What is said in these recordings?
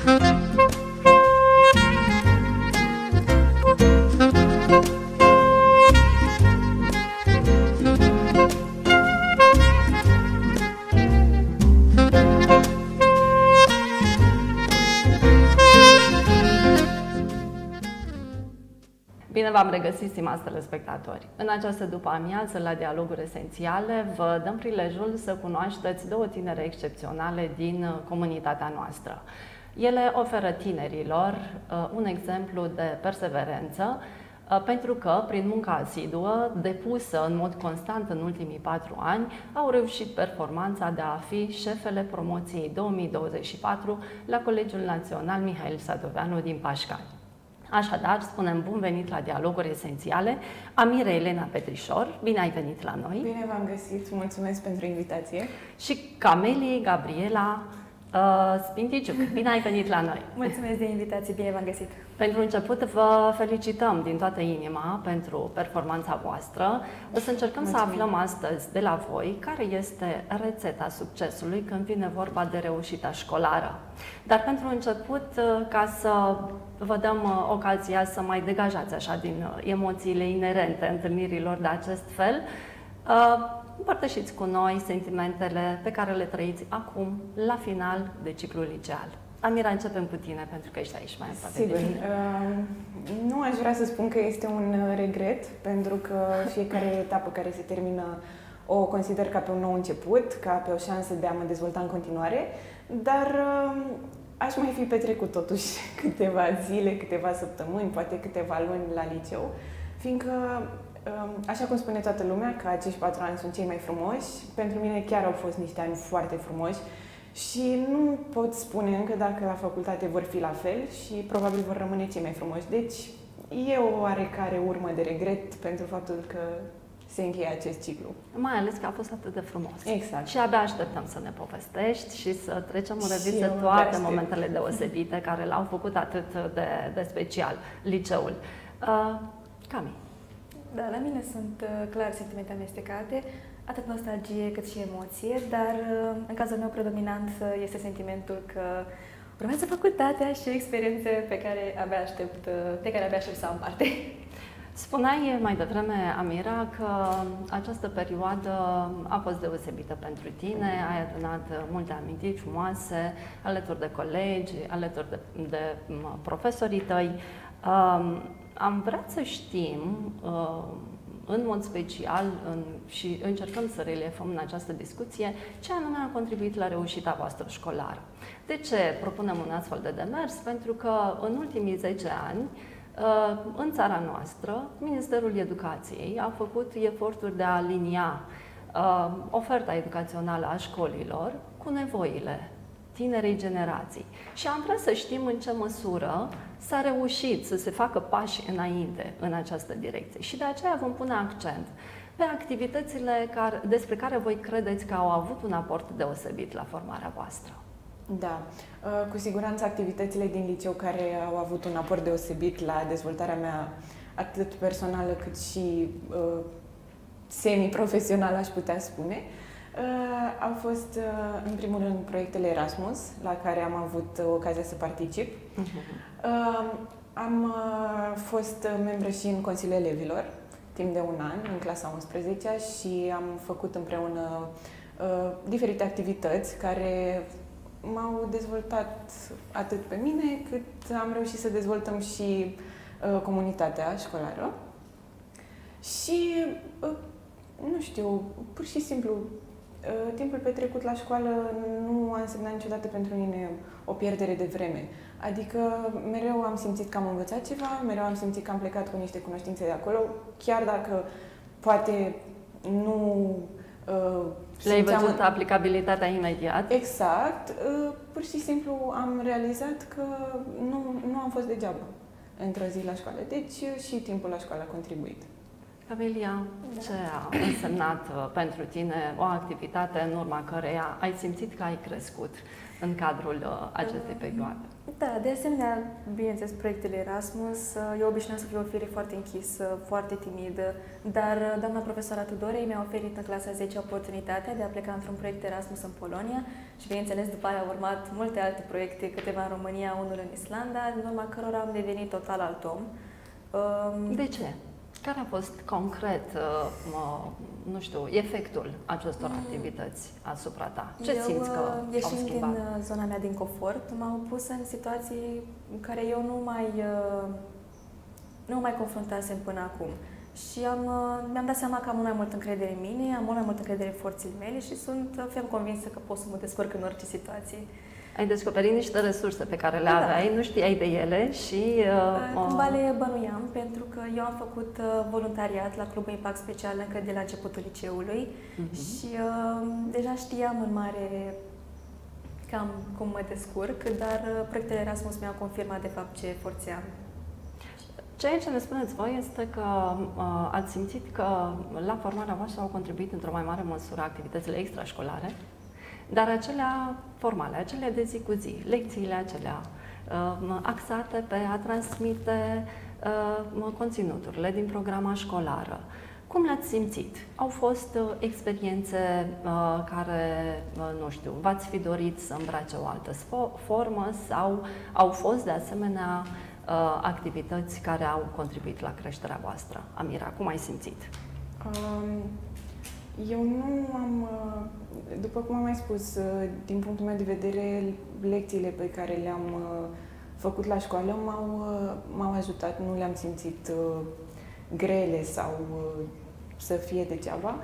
Bine v-am regăsit, stimați telespectatori! În această după-amiază, la Dialoguri Esențiale, vă dăm prilejul să cunoașteți două tinere excepționale din uh, comunitatea noastră. Ele oferă tinerilor uh, un exemplu de perseverență, uh, pentru că, prin munca asiduă, depusă în mod constant în ultimii patru ani, au reușit performanța de a fi șefele promoției 2024 la Colegiul Național Mihail Sadoveanu din Pașcani. Așadar, spunem bun venit la Dialoguri Esențiale. Amire Elena Petrișor, bine ai venit la noi! Bine v-am găsit, mulțumesc pentru invitație! Și Camelie Gabriela Uh, Spinticiuc, bine ai venit la noi! Mulțumesc de invitație, bine v-am găsit! Pentru început vă felicităm din toată inima pentru performanța voastră. O să încercăm Mulțumim. să aflăm astăzi de la voi care este rețeta succesului când vine vorba de reușita școlară. Dar pentru început, uh, ca să vă dăm uh, ocazia să mai degajați așa din emoțiile inerente întâlnirilor de acest fel, împărtășiți cu noi sentimentele pe care le trăiți acum, la final de ciclul liceal. Amira, începem cu tine, pentru că ești aici mai aproape Sigur. De uh, nu aș vrea să spun că este un uh, regret, pentru că fiecare etapă care se termină o consider ca pe un nou început, ca pe o șansă de a mă dezvolta în continuare, dar uh, aș mai fi petrecut totuși câteva zile, câteva săptămâni, poate câteva luni la liceu, fiindcă Așa cum spune toată lumea că acești patru ani sunt cei mai frumoși, pentru mine chiar au fost niște ani foarte frumoși și nu pot spune încă dacă la facultate vor fi la fel și probabil vor rămâne cei mai frumoși. Deci e o oarecare urmă de regret pentru faptul că se încheie acest ciclu. Mai ales că a fost atât de frumos. Exact. Și abia așteptăm să ne povestești și să trecem în revistă toate momentele deosebite care l-au făcut atât de, de special liceul. Uh, Cami. Da, la mine sunt uh, clar sentimente amestecate, atât nostalgie cât și emoție, dar uh, în cazul meu predominant uh, este sentimentul că urmează facultatea și experiențe pe care abia aștept, pe care abia aștept să am parte. Spuneai mai devreme, Amira, că această perioadă a fost deosebită pentru tine, ai adunat multe amintiri frumoase alături de colegi, alături de, de profesorii tăi. Um, am vrea să știm, uh, în mod special, în, și încercăm să reliefăm în această discuție, ce anume a contribuit la reușita voastră școlară. De ce propunem un astfel de demers? Pentru că în ultimii 10 ani, uh, în țara noastră, Ministerul Educației a făcut eforturi de a alinia uh, oferta educațională a școlilor cu nevoile tinerei generații. Și am vrea să știm în ce măsură s-a reușit să se facă pași înainte în această direcție. Și de aceea vom pune accent pe activitățile care, despre care voi credeți că au avut un aport deosebit la formarea voastră. Da, uh, cu siguranță activitățile din liceu care au avut un aport deosebit la dezvoltarea mea atât personală cât și uh, semi-profesională, aș putea spune, Uh, au fost, uh, în primul rând, proiectele Erasmus, la care am avut uh, ocazia să particip. Uh-huh. Uh, am uh, fost membră și în Consiliul Elevilor, timp de un an, în clasa 11 și am făcut împreună uh, diferite activități care m-au dezvoltat atât pe mine, cât am reușit să dezvoltăm și uh, comunitatea școlară. Și, uh, nu știu, pur și simplu Uh, timpul petrecut la școală nu a însemnat niciodată pentru mine o pierdere de vreme. Adică mereu am simțit că am învățat ceva, mereu am simțit că am plecat cu niște cunoștințe de acolo, chiar dacă poate nu uh, Le-ai văzut în... aplicabilitatea imediat? Exact. Uh, pur și simplu am realizat că nu, nu am fost degeaba într-o zi la școală. Deci și timpul la școală a contribuit. Camelia, da. ce a însemnat uh, pentru tine o activitate în urma căreia ai simțit că ai crescut în cadrul uh, acestei perioade? Da, de asemenea, bineînțeles, proiectele Erasmus, uh, eu obișnuiam să fiu o fire foarte închisă, foarte timidă, dar doamna profesoara Tudorei mi-a oferit în clasa 10 oportunitatea de a pleca într-un proiect Erasmus în Polonia și, bineînțeles, după aia au urmat multe alte proiecte, câteva în România, unul în Islanda, în urma cărora am devenit total alt om. Um, de ce? Care a fost concret, uh, nu știu, efectul acestor mm. activități asupra ta? Ce eu, simți că uh, ieșind din uh, zona mea din confort, m-au pus în situații în care eu nu mai, nu mai confruntasem până acum. Și am, mi-am dat seama că am mult mai mult încredere în mine, am mult mai mult încredere în forțele mele și sunt ferm convinsă că pot să mă descurc în orice situație ai descoperit niște resurse pe care le da. aveai, nu știai de ele și... Uh, Cumva le bănuiam, pentru că eu am făcut uh, voluntariat la Clubul Impact Special încă de la începutul liceului uh-huh. și uh, deja știam în mare cam cum mă descurc, dar uh, proiectele Erasmus mi-au confirmat de fapt ce forțe am. Ceea ce ne spuneți voi este că uh, ați simțit că la formarea voastră au contribuit într-o mai mare măsură activitățile extrașcolare dar acelea formale, acelea de zi cu zi, lecțiile acelea uh, axate pe a transmite uh, conținuturile din programa școlară. Cum le-ați simțit? Au fost uh, experiențe care, nu știu, v-ați fi dorit să îmbrace o altă formă sau au fost de asemenea activități care au contribuit la creșterea voastră? Amira, cum ai simțit? Um, eu nu am, uh, după cum am mai spus, uh, din punctul meu de vedere, lecțiile pe care le-am uh, făcut la școală m-au, m-au ajutat, nu le-am simțit grele sau să fie degeaba.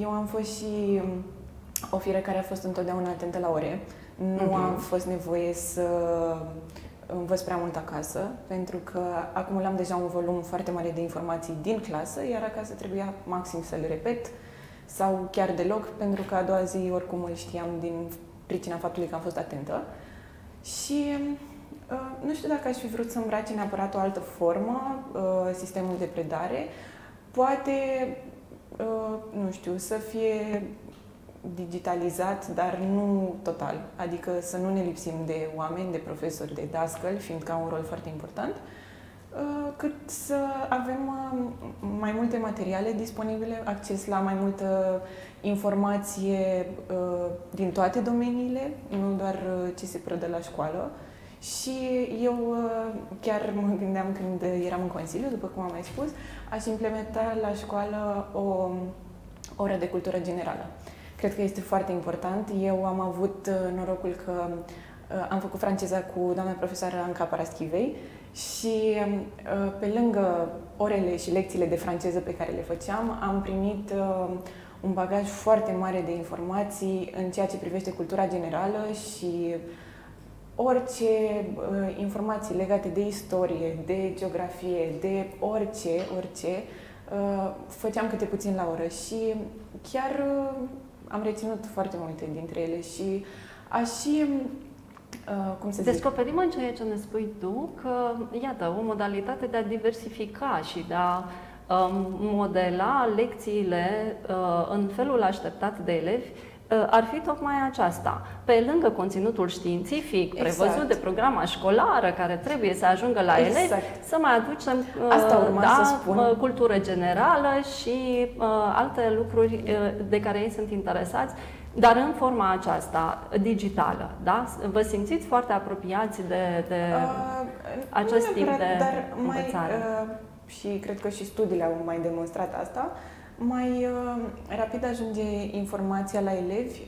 Eu am fost și um, o fire care a fost întotdeauna atentă la ore. Nu uh-huh. am fost nevoie să învăț prea mult acasă, pentru că acumulam deja un volum foarte mare de informații din clasă, iar acasă trebuia maxim să le repet, sau chiar deloc, pentru că a doua zi oricum îl știam din pricina faptului că am fost atentă. Și uh, nu știu dacă aș fi vrut să îmbrace neapărat o altă formă, uh, sistemul de predare. Poate, uh, nu știu, să fie digitalizat, dar nu total. Adică să nu ne lipsim de oameni, de profesori, de dascăl, fiindcă au un rol foarte important. Uh, Uh, cât să avem uh, mai multe materiale disponibile, acces la mai multă informație uh, din toate domeniile, nu doar ce se predă la școală. Și eu chiar mă gândeam când eram în Consiliu, după cum am mai spus, aș implementa la școală o oră de cultură generală. Cred că este foarte important. Eu am avut norocul că am făcut franceza cu doamna profesoară Anca Paraschivei și uh, pe lângă orele și lecțiile de franceză pe care le făceam, am primit uh, un bagaj foarte mare de informații în ceea ce privește cultura generală și orice uh, informații legate de istorie, de geografie, de orice, orice, făceam câte puțin la oră. Și chiar am reținut foarte multe dintre ele și aș și Uh, cum să Descoperim în ceea ce ne spui tu că, iată, o modalitate de a diversifica și de a um, modela lecțiile uh, în felul așteptat de elevi uh, ar fi tocmai aceasta. Pe lângă conținutul științific exact. prevăzut de programa școlară care trebuie să ajungă la exact. elevi, să mai aducem Asta da, să spun. cultură generală și uh, alte lucruri uh, de care ei sunt interesați dar în forma aceasta digitală, da? Vă simțiți foarte apropiați de, de uh, acest tip de dar mai, învățare? Uh, și cred că și studiile au mai demonstrat asta, mai uh, rapid ajunge informația la elevi,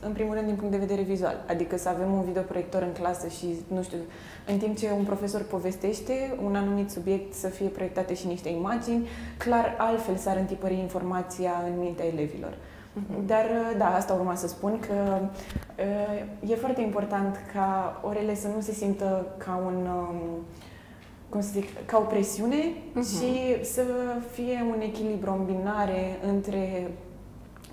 în primul rând din punct de vedere vizual, adică să avem un videoproiector în clasă și, nu știu, în timp ce un profesor povestește un anumit subiect să fie proiectate și niște imagini, clar altfel s-ar întipări informația în mintea elevilor. Dar, uh, da, asta urma să spun că uh, e foarte important ca orele să nu se simtă ca un, um, cum să zic, ca o presiune, uh-huh. și să fie un echilibru, o îmbinare între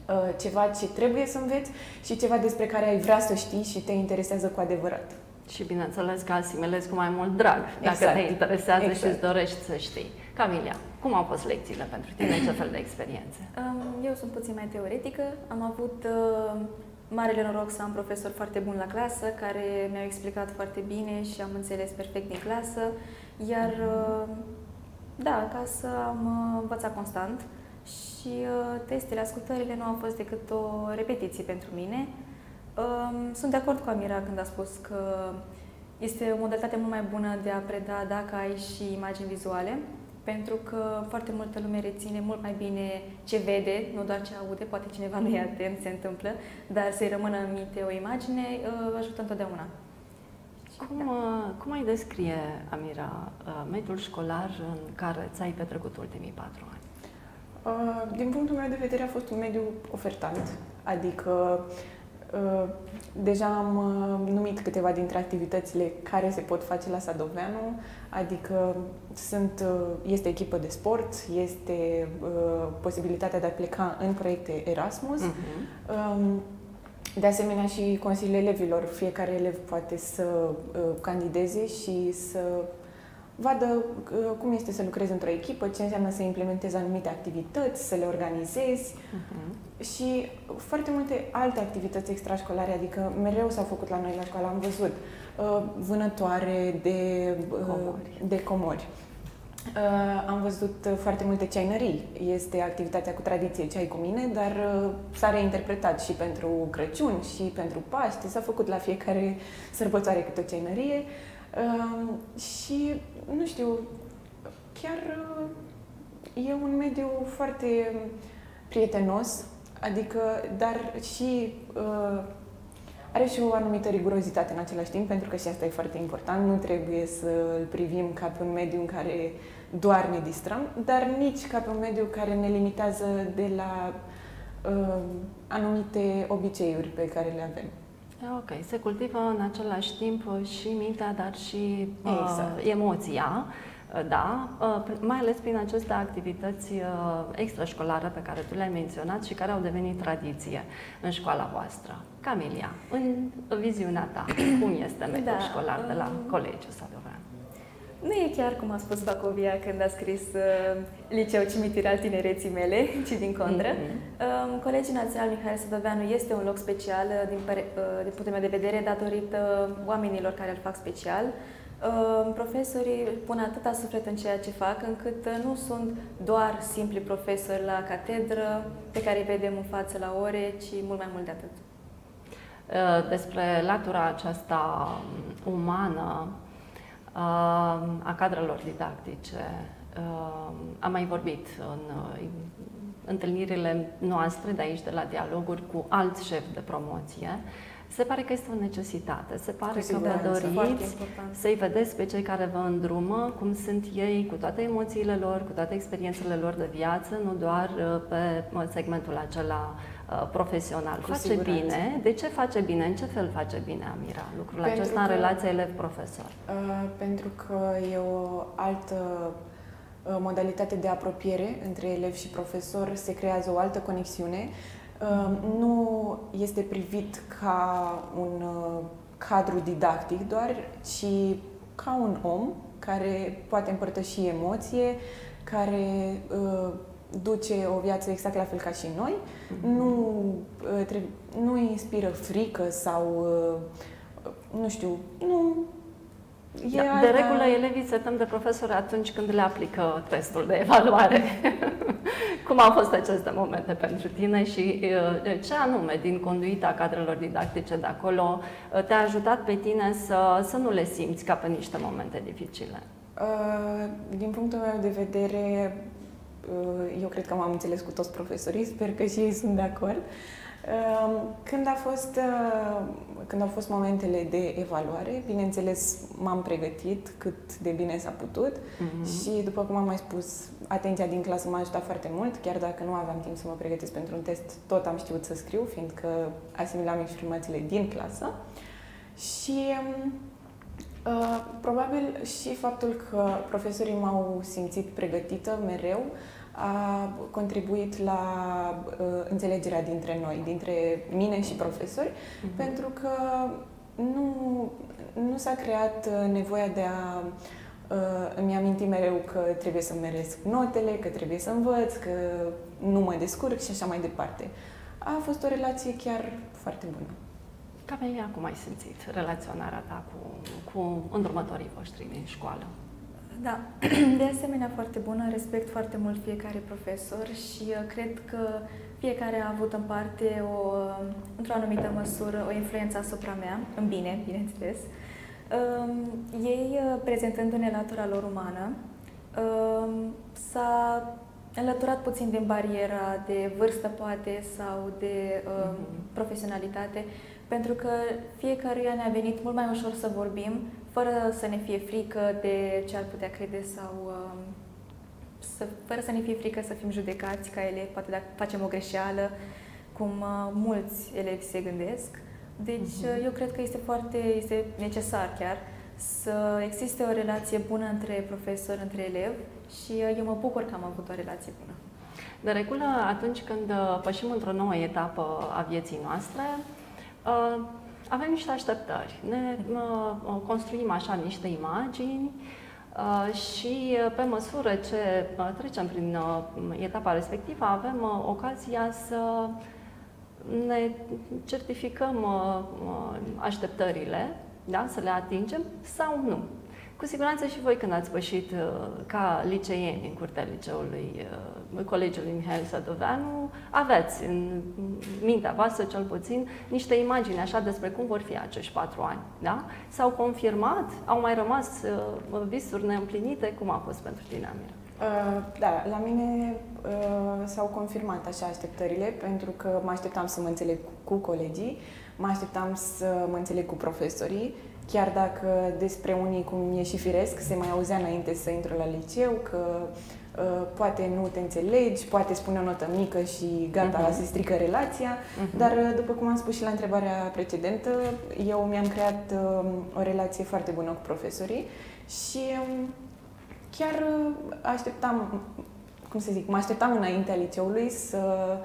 uh, ceva ce trebuie să înveți și ceva despre care ai vrea să știi și te interesează cu adevărat. Și bineînțeles că asimilezi cu mai mult drag, dacă exact. te interesează exact. și îți dorești să știi. Camilia. Cum au fost lecțiile pentru tine? Ce fel de experiențe? Eu sunt puțin mai teoretică. Am avut uh, marele noroc să am profesori foarte buni la clasă, care mi-au explicat foarte bine și am înțeles perfect din clasă. Iar, uh, da, acasă am uh, învățat constant și testele, ascultările nu au fost decât o repetiție pentru mine. Um, sunt de acord cu Amira când a spus că este o modalitate mult mai bună de a preda dacă ai și imagini vizuale, pentru că foarte multă lume reține mult mai bine ce vede, nu doar ce aude, poate cineva nu e atent, se întâmplă, dar să-i rămână în minte o imagine uh, ajută întotdeauna. Cum, uh, cum ai descrie, Amira, uh, mediul școlar în care ți-ai petrecut ultimii patru ani? Din punctul meu de vedere a fost un mediu ofertant, adică Uh, deja am uh, numit câteva dintre activitățile care se pot face la Sadoveanu, adică sunt, uh, este echipă de sport, este posibilitatea de a pleca în proiecte Erasmus. Uh-huh. De asemenea și consiliile elevilor, fiecare elev poate să candideze și să vadă uh, cum este să lucrezi într-o echipă, ce înseamnă să implementezi anumite activități, să le organizezi uh-huh. și foarte multe alte activități extrașcolare, adică mereu s-au făcut la noi la școală, am văzut uh, vânătoare de, uh, comori. de comori. am văzut foarte multe ceainării. Este activitatea cu tradiție ceai cu mine, dar s-a reinterpretat și pentru Crăciun și pentru Paște. S-a făcut la fiecare sărbătoare câte o ceainărie. Și nu știu, chiar uh, e un mediu foarte prietenos, adică, dar și uh, are și o anumită rigurozitate în același timp, pentru că și asta e foarte important. Nu trebuie să îl privim ca pe un mediu în care doar ne distrăm, dar nici ca pe un mediu care ne limitează de la uh, anumite obiceiuri pe care le avem. Ok, se cultivă în același timp și mintea, dar și uh, exact. uh, emoția. Da, uh, mai ales prin aceste activități uh, extrașcolare pe care tu le-ai menționat și care au devenit tradiție în școala voastră. Camilia, în viziunea ta, cum este mediul da, școlar de la um... Colegiul Sadovean? Nu e chiar cum a spus Bacovia când a scris uh, Liceu Cimitir al tinereții mele, ci din contră. Mm-hmm. Uh, Colegiul Național Mihai Sădoveanu este un loc special uh, din, uh, din punctul meu de vedere datorită oamenilor care îl fac special. Uh, profesorii pun atâta suflet în ceea ce fac încât uh, nu sunt doar simpli profesori la catedră pe care îi vedem în față la ore, ci mult mai mult de atât. Uh, despre latura aceasta um, umană a cadrelor didactice. Am mai vorbit în întâlnirile noastre de aici, de la dialoguri, cu alți șefi de promoție. Se pare că este o necesitate, se pare că vă doriți să-i vedeți pe cei care vă îndrumă, cum sunt ei, cu toate emoțiile lor, cu toate experiențele lor de viață, nu doar uh, pe segmentul acela Uh, profesional. Cu face siguranță. bine. De ce face bine? În ce fel face bine, Amira, lucrul pentru acesta că, în relația elev-profesor? Uh, pentru că e o altă uh, modalitate de apropiere între elev și profesor, se creează o altă conexiune. Uh, nu este privit ca un uh, cadru didactic doar, ci ca un om care poate împărtăși emoție, care uh, duce o viață exact la fel ca și noi, mm-hmm. nu, uh, nu inspiră frică sau, uh, nu știu, nu... E da, alta... De regulă, elevii se tem de profesori atunci când le aplică testul de evaluare. Cum au fost aceste momente pentru tine și uh, ce anume din conduita cadrelor didactice de acolo te-a ajutat pe tine să, să nu le simți ca pe niște momente dificile? Din punctul meu de vedere, Uh, eu cred că m-am înțeles cu toți profesorii, sper că și ei sunt de acord. Um, când, a fost, uh, când au fost momentele de evaluare, bineînțeles, m-am pregătit cât de bine s-a putut uh-huh. și, după cum am mai spus, atenția din clasă m-a ajutat foarte mult, chiar dacă nu aveam timp să mă pregătesc pentru un test, tot am știut să scriu, fiindcă asimilam informațiile din clasă. Și um, Uh, probabil și faptul că profesorii m-au simțit pregătită mereu a contribuit la uh, înțelegerea dintre noi, dintre mine și profesori, uh-huh. pentru că nu, nu s-a creat uh, nevoia de a îmi aminti mereu că trebuie să meresc notele, că trebuie să învăț, că nu mă descurc și așa mai departe. A fost o relație chiar foarte bună. Camelia, cum ai simțit relaționarea ta cu, cu îndrumătorii voștri din școală? Da, de asemenea foarte bună, respect foarte mult fiecare profesor și uh, cred că fiecare a avut în parte, o, uh, într-o anumită măsură, o influență asupra mea, în bine, bineînțeles. Um, ei, uh, prezentându-ne latura lor umană, um, s-a înlăturat puțin din bariera de vârstă, poate, sau de um, mm-hmm. profesionalitate, pentru că fiecăruia ne-a venit mult mai ușor să vorbim, fără să ne fie frică de ce ar putea crede sau um, să, fără să ne fie frică să fim judecați ca elevi, poate dacă facem o greșeală, cum uh, mulți elevi se gândesc. Deci uh-huh. eu cred că este foarte este necesar chiar să existe o relație bună între profesor, între elevi și uh, eu mă bucur că am avut o relație bună. De regulă, atunci când uh, pășim într-o nouă etapă a vieții noastre, uh, avem niște așteptări. Ne construim așa niște imagini și pe măsură ce trecem prin etapa respectivă, avem ocazia să ne certificăm așteptările, da? să le atingem sau nu. Cu siguranță și voi când ați pășit uh, ca liceieni în curtea liceului uh, Colegiului Mihail Sadoveanu, aveți în mintea voastră cel puțin niște imagini așa despre cum vor fi acești patru ani. Da? S-au confirmat? Au mai rămas uh, visuri neîmplinite? Cum a fost pentru tine, Amira? Uh, da, la mine uh, s-au confirmat așa așteptările, pentru că mă așteptam să mă înțeleg cu, cu colegii, mă așteptam să mă înțeleg cu profesorii, chiar dacă despre unii, cum e și firesc, se mai auzea înainte să intru la liceu, că uh, poate nu te înțelegi, poate spune o notă mică și gata, uh-huh. se strică relația, uh-huh. dar uh, după cum am spus și la întrebarea precedentă, eu mi-am creat uh, o relație foarte bună cu profesorii și uh, chiar uh, așteptam, cum să zic, mă așteptam înaintea liceului să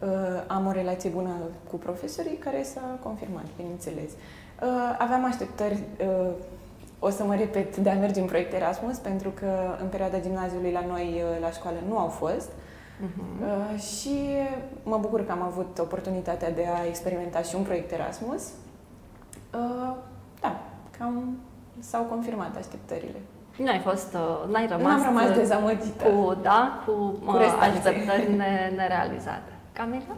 uh, am o relație bună cu profesorii care s-a confirmat, bineînțeles. Uh, aveam așteptări, uh, o să mă repet, de a merge în proiect Erasmus, pentru că în perioada gimnaziului la noi, uh, la școală, nu au fost. Uh-huh. Uh, și mă bucur că am avut oportunitatea de a experimenta și un proiect Erasmus. Uh, da, cam s-au confirmat așteptările. Nu ai fost, uh, n-ai rămas, N-am rămas dezamăgită. Cu, da, cu, cu așteptări nerealizate. Camila?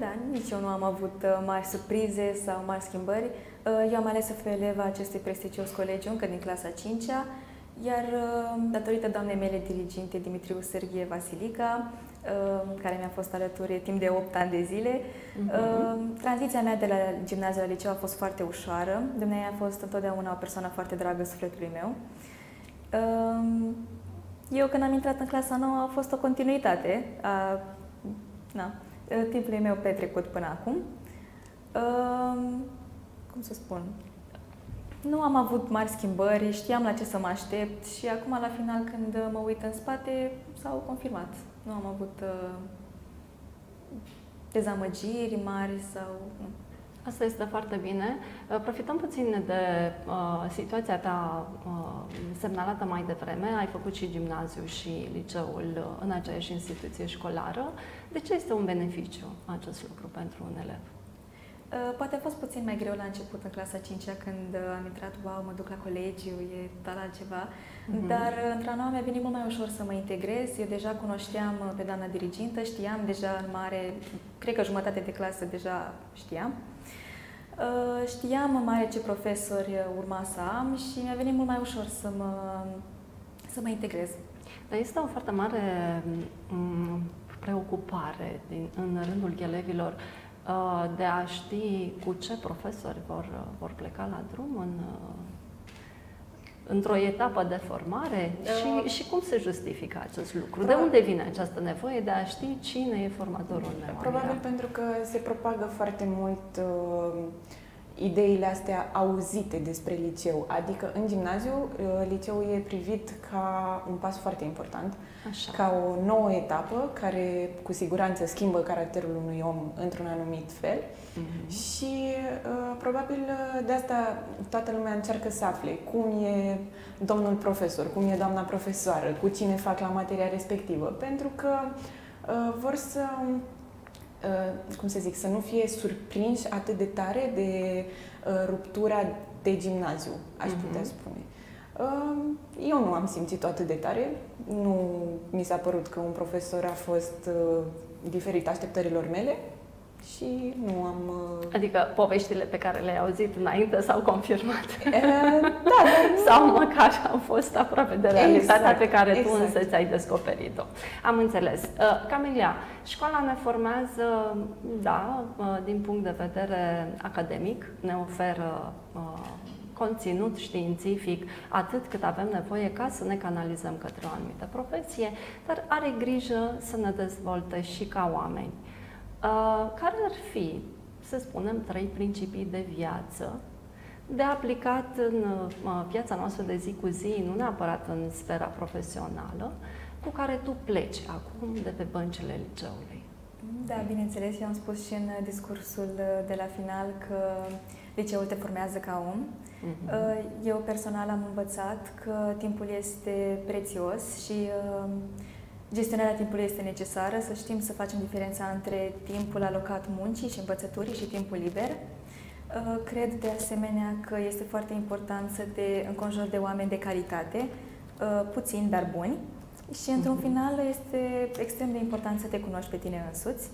Da, nici eu nu am avut mari surprize sau mari schimbări. Uh, eu am ales să fiu eleva acestui prestigios colegiu încă din clasa 5-a, iar uh, datorită doamnei mele diriginte Dimitriu Serghie Vasilica, uh, care mi-a fost alături timp de 8 ani de zile, uh-huh. tranziția mea de la gimnaziu la liceu a fost foarte ușoară. Dumnezeu a fost întotdeauna o persoană foarte dragă sufletului meu. Eu când am intrat în clasa nouă a fost o continuitate a na, timpului meu petrecut până acum cum să spun, nu am avut mari schimbări, știam la ce să mă aștept și acum, la final, când mă uit în spate, s-au confirmat. Nu am avut uh, dezamăgiri mari sau... Nu. Asta este foarte bine. Uh, profităm puțin de uh, situația ta uh, semnalată mai devreme. Ai făcut și gimnaziu și liceul uh, în aceeași instituție școlară. De ce este un beneficiu acest lucru pentru un elev? Uh, poate a fost puțin mai greu la început, în clasa 5 când uh, am intrat, wow, mă duc la colegiu, e total altceva. Mm-hmm. Dar uh, într-a noua mi-a venit mult mai ușor să mă integrez. Eu deja cunoșteam pe doamna dirigintă, știam deja în mare, cred că jumătate de clasă deja știam. Știam în mare ce profesori urma să am și mi-a venit mult mai ușor să mă, să mă integrez. Dar este o foarte mare mm, preocupare din, în rândul elevilor Uh, de a ști cu ce profesori vor, uh, vor pleca la drum în, uh, într-o etapă de formare și, și cum se justifică acest lucru? De unde vine această nevoie de a ști cine e formatorul meu? Probabil pentru că se propagă foarte mult uh, ideile astea auzite despre liceu. Adică în gimnaziu, uh, liceul e privit ca un pas foarte important, Așa. ca o nouă etapă care cu siguranță schimbă caracterul unui om într-un anumit fel Mhm. și uh, probabil uh, de asta toată lumea încearcă să afle cum e domnul profesor, cum e doamna profesoară, cu cine fac la materia respectivă, pentru că uh, vor să uh, cum să zic, să nu fie surprinși atât de tare de uh, ruptura de gimnaziu, aș Mhm. putea spune. Uh, Eu nu am simțit-o atât de tare, nu mi s-a părut că un profesor a fost uh, diferit așteptărilor mele și nu am... uh, Adică poveștile pe care le-ai auzit înainte s-au confirmat. Uh, da, dar nu- Sau măcar au fost aproape de realitatea Exact, pe care tu exact. însă ți-ai descoperit-o. Am înțeles. Uh, Camelia, școala ne formează, da, uh, din punct de vedere academic, ne oferă uh, conținut științific atât cât avem nevoie ca să ne canalizăm către o anumită profesie, dar are grijă să ne dezvolte și ca oameni. Uh, care ar fi, să spunem, trei principii de viață de aplicat în uh, viața noastră de zi cu zi, nu neapărat în sfera profesională, cu care tu pleci acum de pe băncile liceului. Da, bineînțeles, eu am spus și în discursul de la final că liceul te formează ca om. Mhm. Eu personal am învățat că timpul este prețios și uh, gestionarea timpului este necesară, să știm să facem diferența între timpul alocat muncii și învățăturii și timpul liber. Uh, Cred de asemenea că este foarte important să te înconjori de oameni de calitate, uh, puțini, dar buni. Și într-un Mhm. final este extrem de important să te cunoști pe tine însuți.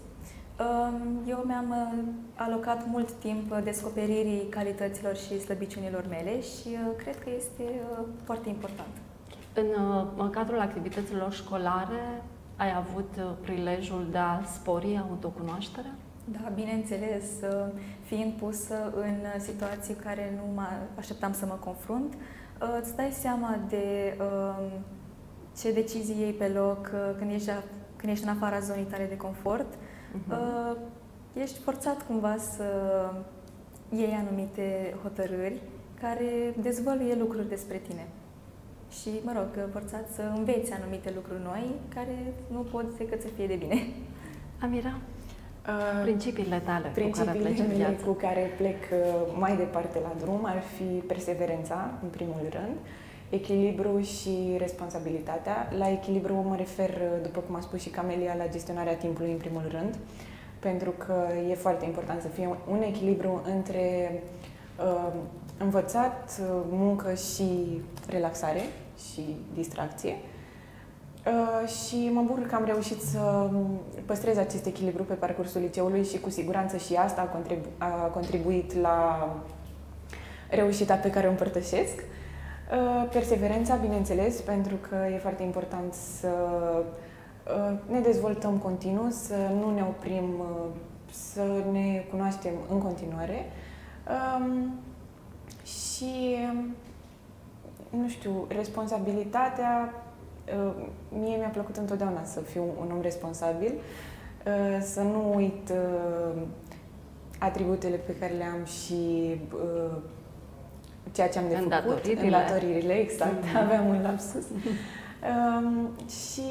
Um, Eu mi-am uh, alocat mult timp uh, descoperirii calităților și slăbiciunilor mele și uh, cred că este uh, foarte important. În uh, în cadrul activităților școlare ai avut uh, prilejul de a spori autocunoașterea? Da, bineînțeles, uh, fiind pusă în uh, situații care nu mă așteptam să mă confrunt, uh, îți dai seama de um, ce decizii iei pe loc uh, când ești, a- când ești în afara zonei tale de confort. Mhm. Uh, Ești forțat cumva să iei anumite hotărâri care dezvăluie lucruri despre tine. Și, mă rog, forțat să înveți anumite lucruri noi care nu pot decât să fie de bine. Amira, uh, principiile tale cu care Principiile pleci în mele viață. cu care plec uh, mai departe la drum ar fi perseverența, în primul rând, echilibru și responsabilitatea. La echilibru mă refer, uh, după cum a spus și Camelia, la gestionarea timpului în primul rând, pentru că e foarte important să fie un echilibru între uh, învățat, uh, muncă și relaxare și distracție. Uh, și mă bucur că am reușit să păstrez acest echilibru pe parcursul liceului și cu siguranță și asta a, contribu- a contribuit la reușita pe care o împărtășesc. Uh, Perseverența, bineînțeles, pentru că e foarte important să uh, ne dezvoltăm continuu, să nu ne oprim, uh, să ne cunoaștem în continuare. Um, Și, nu știu, responsabilitatea Uh, Mie mi-a plăcut întotdeauna să fiu un om responsabil, uh, să nu uit uh, atributele pe care le am și uh, ceea ce am de făcut. Îndatoririle. Îndatoririle, exact. Mhm. Aveam un lapsus. Um, și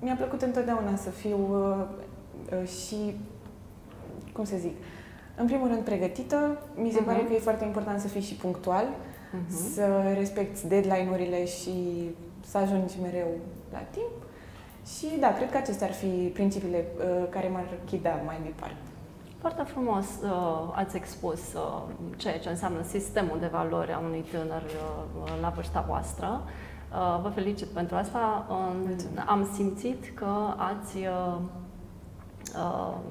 mi-a plăcut întotdeauna să fiu uh, uh, și, cum să zic, în primul rând pregătită. Mi se Mhm. pare că e foarte important să fii și punctual Mhm. să respecti deadline-urile și să ajungi mereu la timp. Și da, cred că acestea ar fi principiile uh, care m-ar ghida mai departe. Foarte frumos uh, ați expus uh, ceea ce înseamnă sistemul de valori a unui tânăr uh, la vârsta voastră. Uh, vă felicit pentru asta. Uh, Mulțumesc. am simțit că ați uh, uh,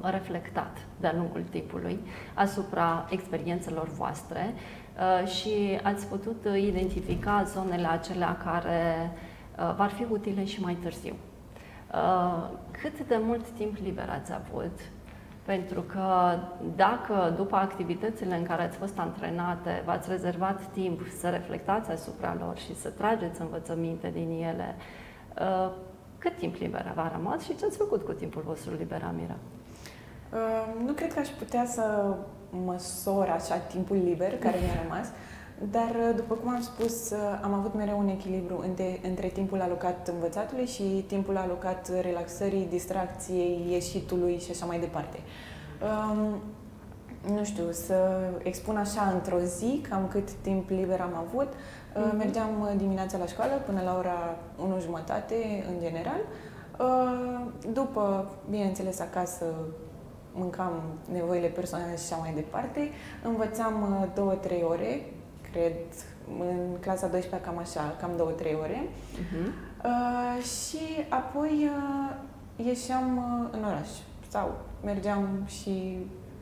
reflectat de-a lungul timpului asupra experiențelor voastre uh, și ați putut uh, identifica zonele acelea care uh, v-ar fi utile și mai târziu. Uh, Cât de mult timp liber ați avut? Pentru că dacă după activitățile în care ați fost antrenate v-ați rezervat timp să reflectați asupra lor și să trageți învățăminte din ele, uh, cât timp liber v-a rămas și ce ați făcut cu timpul vostru liber, Amira? Uh, Nu cred că aș putea să măsor așa timpul liber care mi-a rămas, dar, uh, după cum am spus, uh, am avut mereu un echilibru între, între timpul alocat învățatului și timpul alocat relaxării, distracției, ieșitului și așa mai departe. Um, nu știu, să expun așa într-o zi cam cât timp liber am avut. Mm-hmm. Mergeam dimineața la școală până la ora 1 jumătate, în general. După, bineînțeles, acasă mâncam nevoile personale și așa mai departe. Învățam două, trei ore cred, în clasa 12 cam așa, cam 2-3 ore. Uh-huh. Uh, și apoi uh, ieșeam uh, în oraș sau mergeam și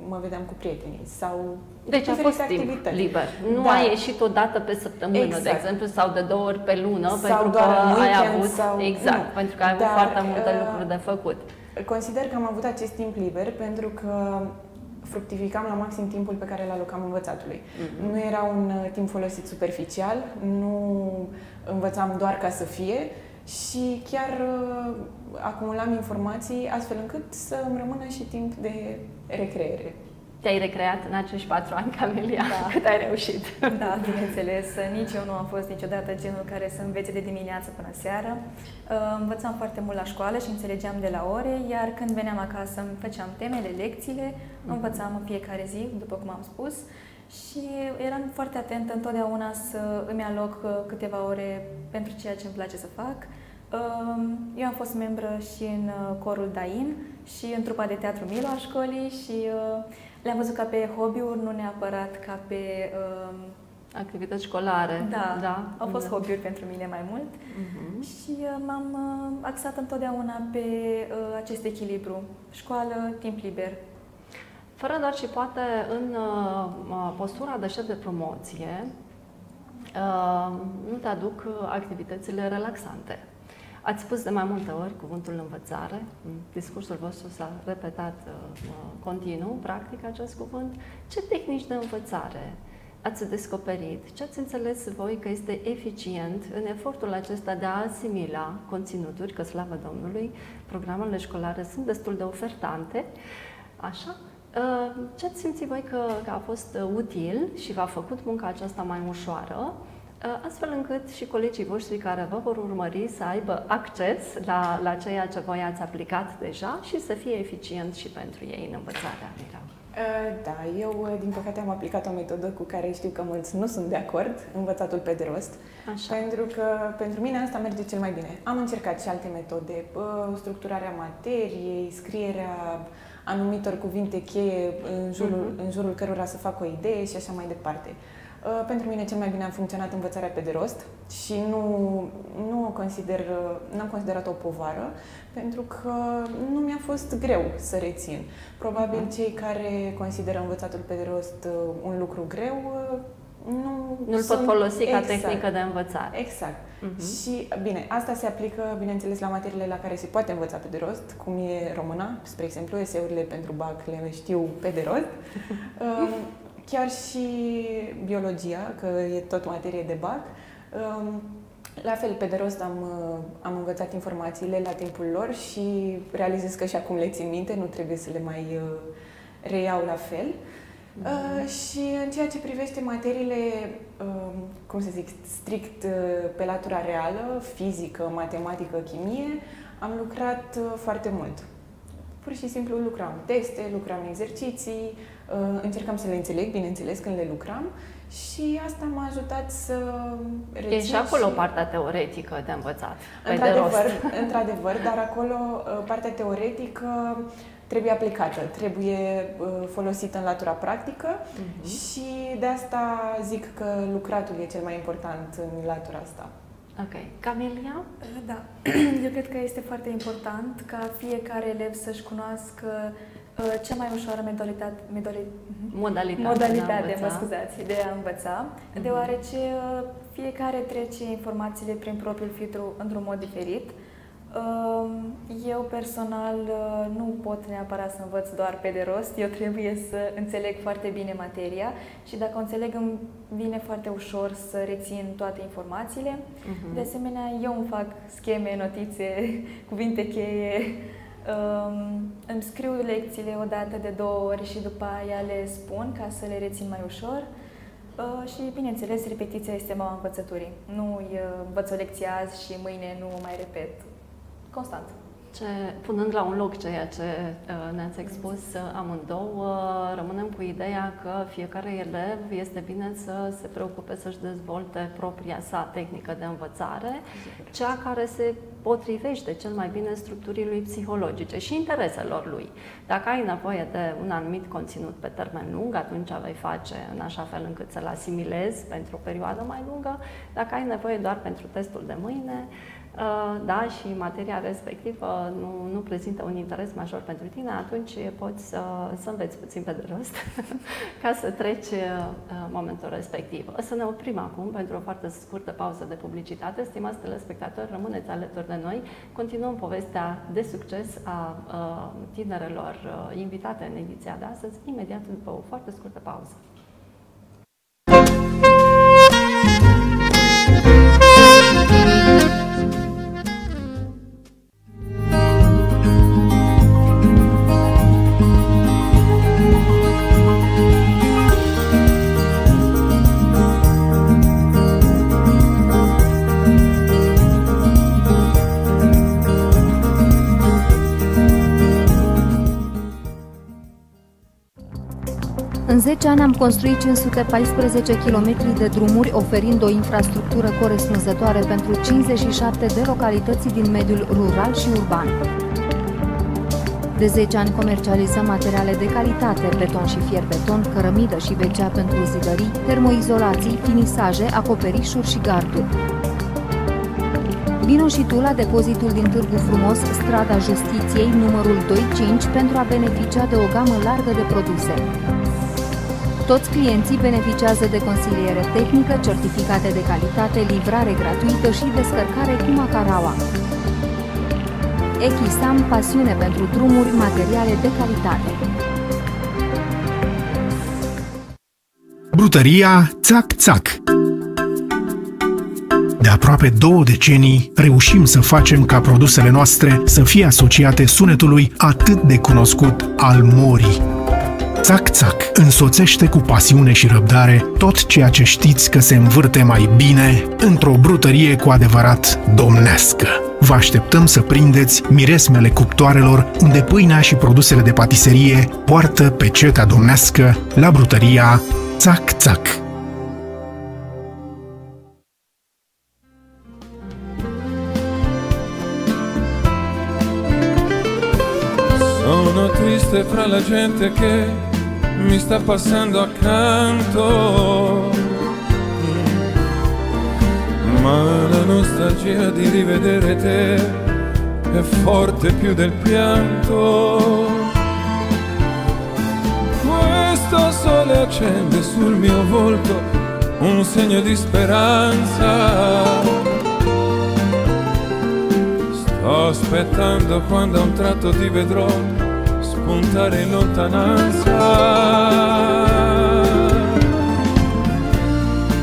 mă vedeam cu prietenii sau deci a fost timp liber. Nu da. ai ieșit o dată pe săptămână, exact. de exemplu, sau de două ori pe lună, sau pentru că ai avut sau... exact, nu. pentru că ai avut Dar, foarte multe uh, lucruri de făcut. Consider că am avut acest timp liber pentru că fructificam la maxim timpul pe care îl alocam învățatului. Mm-hmm. Nu era un uh, timp folosit superficial, nu învățam doar ca să fie și chiar uh, acumulam informații astfel încât să îmi rămână și timp de recreere te-ai recreat în acești patru ani, Camelia, da. cât ai reușit. Da, bineînțeles. Nici eu nu am fost niciodată genul care să învețe de dimineață până seara. Uh, învățam foarte mult la școală și înțelegeam de la ore, iar când veneam acasă îmi făceam temele, lecțiile, mm-hmm. învățam în fiecare zi, după cum am spus, și eram foarte atentă întotdeauna să îmi aloc uh, câteva ore pentru ceea ce îmi place să fac. Uh, eu am fost membră și în corul DAIN și în trupa de teatru Milo a școlii și le-am văzut ca pe hobby-uri, nu neapărat ca pe... Uh, Activități școlare. Da, da. au fost da. hobby-uri pentru mine mai mult uh-huh. și uh, m-am uh, axat întotdeauna pe uh, acest echilibru. Școală, timp liber. Fără doar și poate în uh, postura de șef de promoție, uh, nu te aduc activitățile relaxante. Ați spus de mai multe ori cuvântul învățare. Discursul vostru s-a repetat uh, uh, continuu, practic, acest cuvânt. Ce tehnici de învățare ați descoperit? Ce ați înțeles voi că este eficient în efortul acesta de a asimila conținuturi, că slavă Domnului, programele școlare sunt destul de ofertante, așa? Uh, ce ați simțit voi că, că a fost util și v-a făcut munca aceasta mai ușoară? Uh, astfel încât și colegii voștri care vă vor urmări să aibă acces la, la ceea ce voi ați aplicat deja și să fie eficient și pentru ei în învățarea Mira. Uh, da, eu uh, din păcate am aplicat o metodă cu care știu că mulți nu sunt de acord, învățatul pe de rost, Așa. pentru că pentru mine asta merge cel mai bine. Am încercat și alte metode, structurarea materiei, scrierea anumitor cuvinte cheie în jurul, uh-huh. în jurul cărora să fac o idee și așa mai departe. Uh, pentru mine cel mai bine a funcționat învățarea pe de rost și nu, nu o consider, uh, n-am considerat o povară, pentru că nu mi-a fost greu să rețin. Probabil uh-huh. cei care consideră învățatul pe de rost uh, un lucru greu nu Nu-l sunt... pot folosi ca exact. tehnică de învățare. Exact. Uh-huh. Și, bine, asta se aplică, bineînțeles, la materiile la care se poate învăța pe de rost, cum e româna, spre exemplu, eseurile pentru BAC le știu pe de rost. um, chiar și biologia, că e tot materie de BAC. Um, la fel, pe de rost am, uh, am învățat informațiile la timpul lor și realizez că și acum le țin minte, nu trebuie să le mai uh, reiau la fel. Mm-hmm. Uh, și în ceea ce privește materiile, uh, cum să zic, strict uh, pe latura reală, fizică, matematică, chimie, am lucrat uh, foarte mult. Pur și simplu lucram teste, lucram exerciții, Uh, încercam să le înțeleg, bineînțeles, când le lucram și asta m-a ajutat să rețin E și acolo și... partea teoretică de învățat, într-adevăr, într-adevăr, dar acolo uh, partea teoretică trebuie aplicată, trebuie uh, folosită în latura practică uh-huh. și de asta zic că lucratul e cel mai important în latura asta. Ok. Camelia? Da. Eu cred că este foarte important ca fiecare elev să-și cunoască Uh, cea mai ușoară modalitate, modalitate, modalitate mă scuzați, de a învăța, uh-huh. deoarece uh, fiecare trece informațiile prin propriul filtru într-un mod diferit. Um, eu personal uh, nu pot neapărat să învăț doar pe de rost, eu trebuie să înțeleg foarte bine materia și dacă o înțeleg îmi vine foarte ușor să rețin toate informațiile. Uh-huh. De asemenea, eu îmi fac scheme, notițe, cuvinte cheie, Um, îmi scriu lecțiile o dată de două ori și după aia le spun ca să le rețin mai ușor. Uh, și, bineînțeles, repetiția este mama învățăturii. Nu uh, învăț o lecție azi și mâine nu o mai repet. Constant. Ce, punând la un loc ceea ce uh, ne-ați expus uh, amândouă, rămânem cu ideea că fiecare elev este bine să se preocupe să-și dezvolte propria sa tehnică de învățare, cea care se potrivește cel mai bine structurii lui psihologice și intereselor lui. Dacă ai nevoie de un anumit conținut pe termen lung, atunci vei face în așa fel încât să-l asimilezi pentru o perioadă mai lungă. Dacă ai nevoie doar pentru testul de mâine, Uh, da, și materia respectivă nu, nu prezintă un interes major pentru tine, atunci poți să, să înveți puțin pe de rost ca să treci uh, momentul respectiv. O să ne oprim acum pentru o foarte scurtă pauză de publicitate. Stimați telespectatori, rămâneți alături de noi. Continuăm povestea de succes a uh, tinerelor invitate în ediția de astăzi, imediat după o foarte scurtă pauză. În 10 ani am construit 514 km de drumuri, oferind o infrastructură corespunzătoare pentru 57 de localități din mediul rural și urban. De 10 ani comercializăm materiale de calitate, beton și fier-beton, cărămidă și vecea pentru zidării, termoizolații, finisaje, acoperișuri și garduri. Vino și tu la depozitul din Târgu Frumos, strada Justiției, numărul 25, pentru a beneficia de o gamă largă de produse. Toți clienții beneficiază de consiliere tehnică, certificate de calitate, livrare gratuită și descărcare cu Macaraua. Echisam, pasiune pentru drumuri, materiale de calitate. Brutăria Țac Țac de aproape două decenii reușim să facem ca produsele noastre să fie asociate sunetului atât de cunoscut al morii Țac Țac însoțește cu pasiune și răbdare tot ceea ce știți că se învârte mai bine într-o brutărie cu adevărat domnească. Vă așteptăm să prindeți miresmele cuptoarelor unde pâinea și produsele de patiserie poartă pe cetea domnească la brutăria Țac Țac. Sono triste fra la gente che mi sta passando accanto. Ma la nostalgia di rivedere te è forte più del pianto. Questo sole accende sul mio volto un segno di speranza. Sto aspettando quando a un tratto ti vedrò spuntare in lontananza.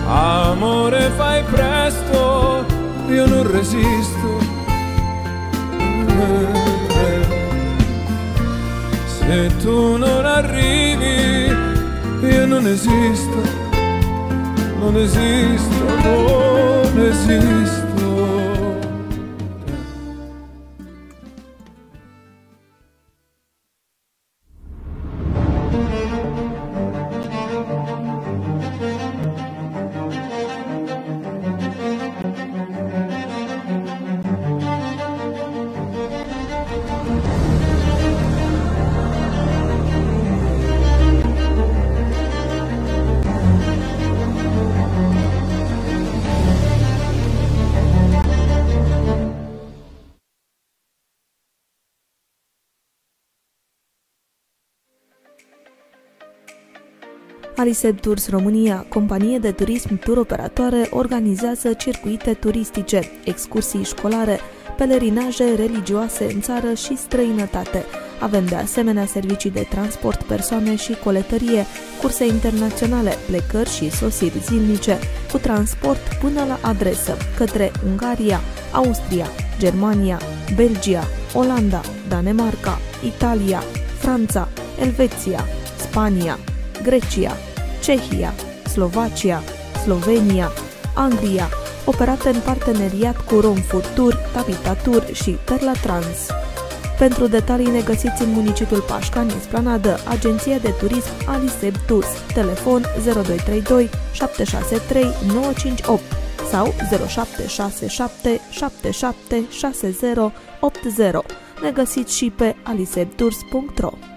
Amore fai presto, io non resisto. Se tu non arrivi, io non esisto, non esisto, non esisto. Arised Tours România, companie de turism tur operatoare, organizează circuite turistice, excursii școlare, pelerinaje religioase în țară și străinătate. Avem de asemenea servicii de transport persoane și coletărie, curse internaționale, plecări și sosiri zilnice, cu transport până la adresă, către Ungaria, Austria, Germania, Belgia, Olanda, Danemarca, Italia, Franța, Elveția, Spania, Grecia, Cehia, Slovacia, Slovenia, Anglia, operate în parteneriat cu Romfood Tour, Tabitatur și Perla Trans. Pentru detalii ne găsiți în municipiul Pașcani, Esplanadă, Agenția de Turism Aliseb Tours, telefon 0232 763 958 sau 0767 77 6080. Ne găsiți și pe alisebtours.ro.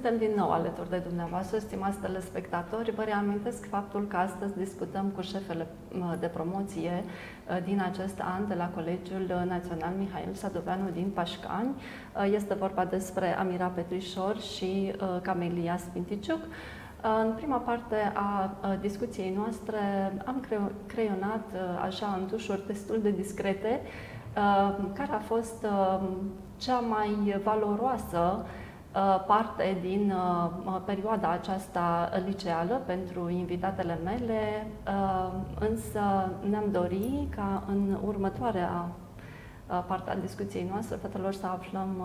Suntem din nou alături de dumneavoastră, stimați telespectatori. Vă reamintesc faptul că astăzi discutăm cu șefele de promoție uh, din acest an de la Colegiul Național Mihail Sadoveanu din Pașcani. Uh, este vorba despre Amira Petrișor și uh, Camelia Spinticiuc. În prima parte a discuției noastre am creionat așa în tușuri destul de discrete care a fost cea mai valoroasă Uh, parte din uh, perioada aceasta liceală pentru invitatele mele, uh, însă ne-am dorit ca în următoarea parte a discuției noastre, fetelor, să aflăm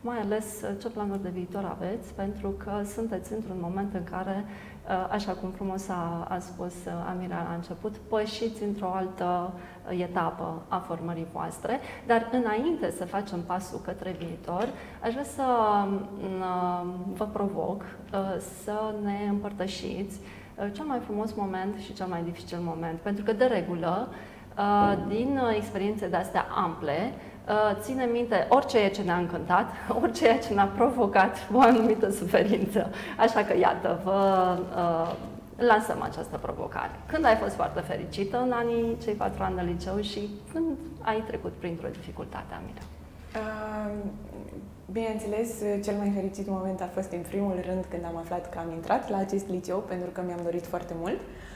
mai ales ce planuri de viitor aveți, pentru că sunteți într-un moment în care Uh, așa cum frumos a, a spus uh, Amira la început, pășiți într-o altă uh, etapă a formării voastre, dar înainte să facem pasul către viitor, aș vrea să vă provoc să ne împărtășiți cel mai frumos moment și cel mai dificil moment, pentru că de regulă, din experiențe de-astea ample, Uh, ține minte orice ce ne-a încântat, orice ce ne-a provocat o anumită suferință. Așa că, iată, vă uh, lansăm această provocare. Când ai fost foarte fericită în anii cei patru ani de liceu și când ai trecut printr-o dificultate, Amira? Uh, bineînțeles, cel mai fericit moment a fost în primul rând când am aflat că am intrat la acest liceu, pentru că mi-am dorit foarte mult. Uh,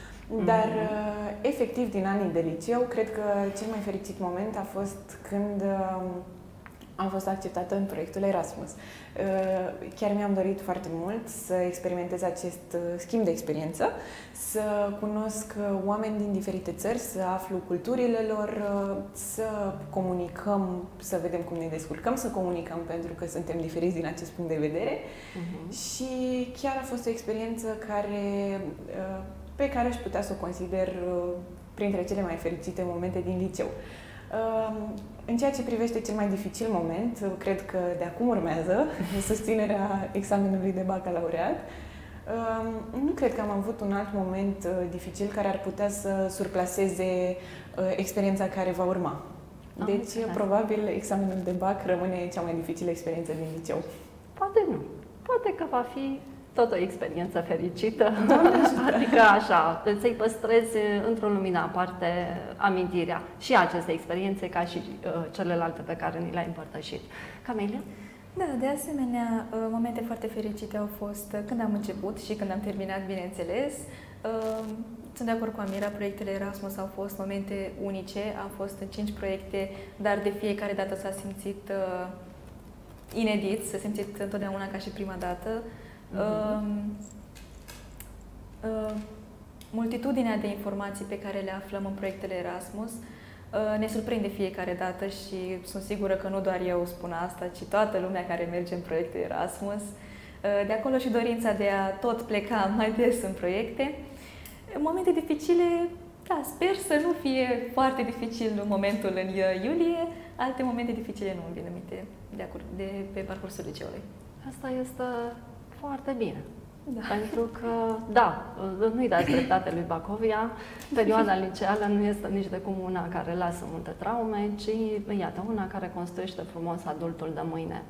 dar, mm-hmm. efectiv, din anii de liceu, cred că cel mai fericit moment a fost când um, am fost acceptată în proiectul Erasmus. Uh, chiar mi-am dorit foarte mult să experimentez acest uh, schimb de experiență, să cunosc oameni din diferite țări, să aflu culturile lor, să comunicăm, să vedem cum ne descurcăm, să comunicăm pentru că suntem diferiți din acest punct de vedere. Uh-huh. Și chiar a fost o experiență care pe care aș putea să o consider uh, printre cele mai fericite momente din liceu. Um, în ceea ce privește cel mai dificil moment, uh, cred că de acum urmează susținerea examenului de bacalaureat. Um, nu cred că am avut un alt moment uh, dificil care ar putea să surplaseze experiența care va urma. Deci, probabil, examenul de bac rămâne cea mai dificilă experiență din liceu. Poate nu. Poate că va fi tot o experiență fericită. adică așa, să-i păstrezi într-o lumină aparte amintirea și aceste experiențe ca și uh, celelalte pe care ni le-ai împărtășit. Camelia? Da, de asemenea, uh, momente foarte fericite au fost când am început și când am terminat, bineînțeles. Uh, sunt de acord cu Amira, proiectele Erasmus au fost momente unice, am fost în cinci proiecte, dar de fiecare dată s-a simțit uh, inedit, s-a simțit întotdeauna ca și prima dată. Uh, uh, multitudinea de informații pe care le aflăm în proiectele Erasmus uh, ne surprinde fiecare dată și sunt sigură că nu doar eu spun asta, ci toată lumea care merge în proiecte Erasmus. Uh, de acolo și dorința de a tot pleca mai des în proiecte. În momente dificile, da, sper să nu fie foarte dificil în momentul în iulie, alte momente dificile nu îmi vin aminte de, de pe parcursul liceului. Asta este foarte bine. Da. Pentru că, da, nu-i dați dreptate lui Bacovia, perioada liceală nu este nici de cum una care lasă multe traume, ci, iată, una care construiește frumos adultul de mâine.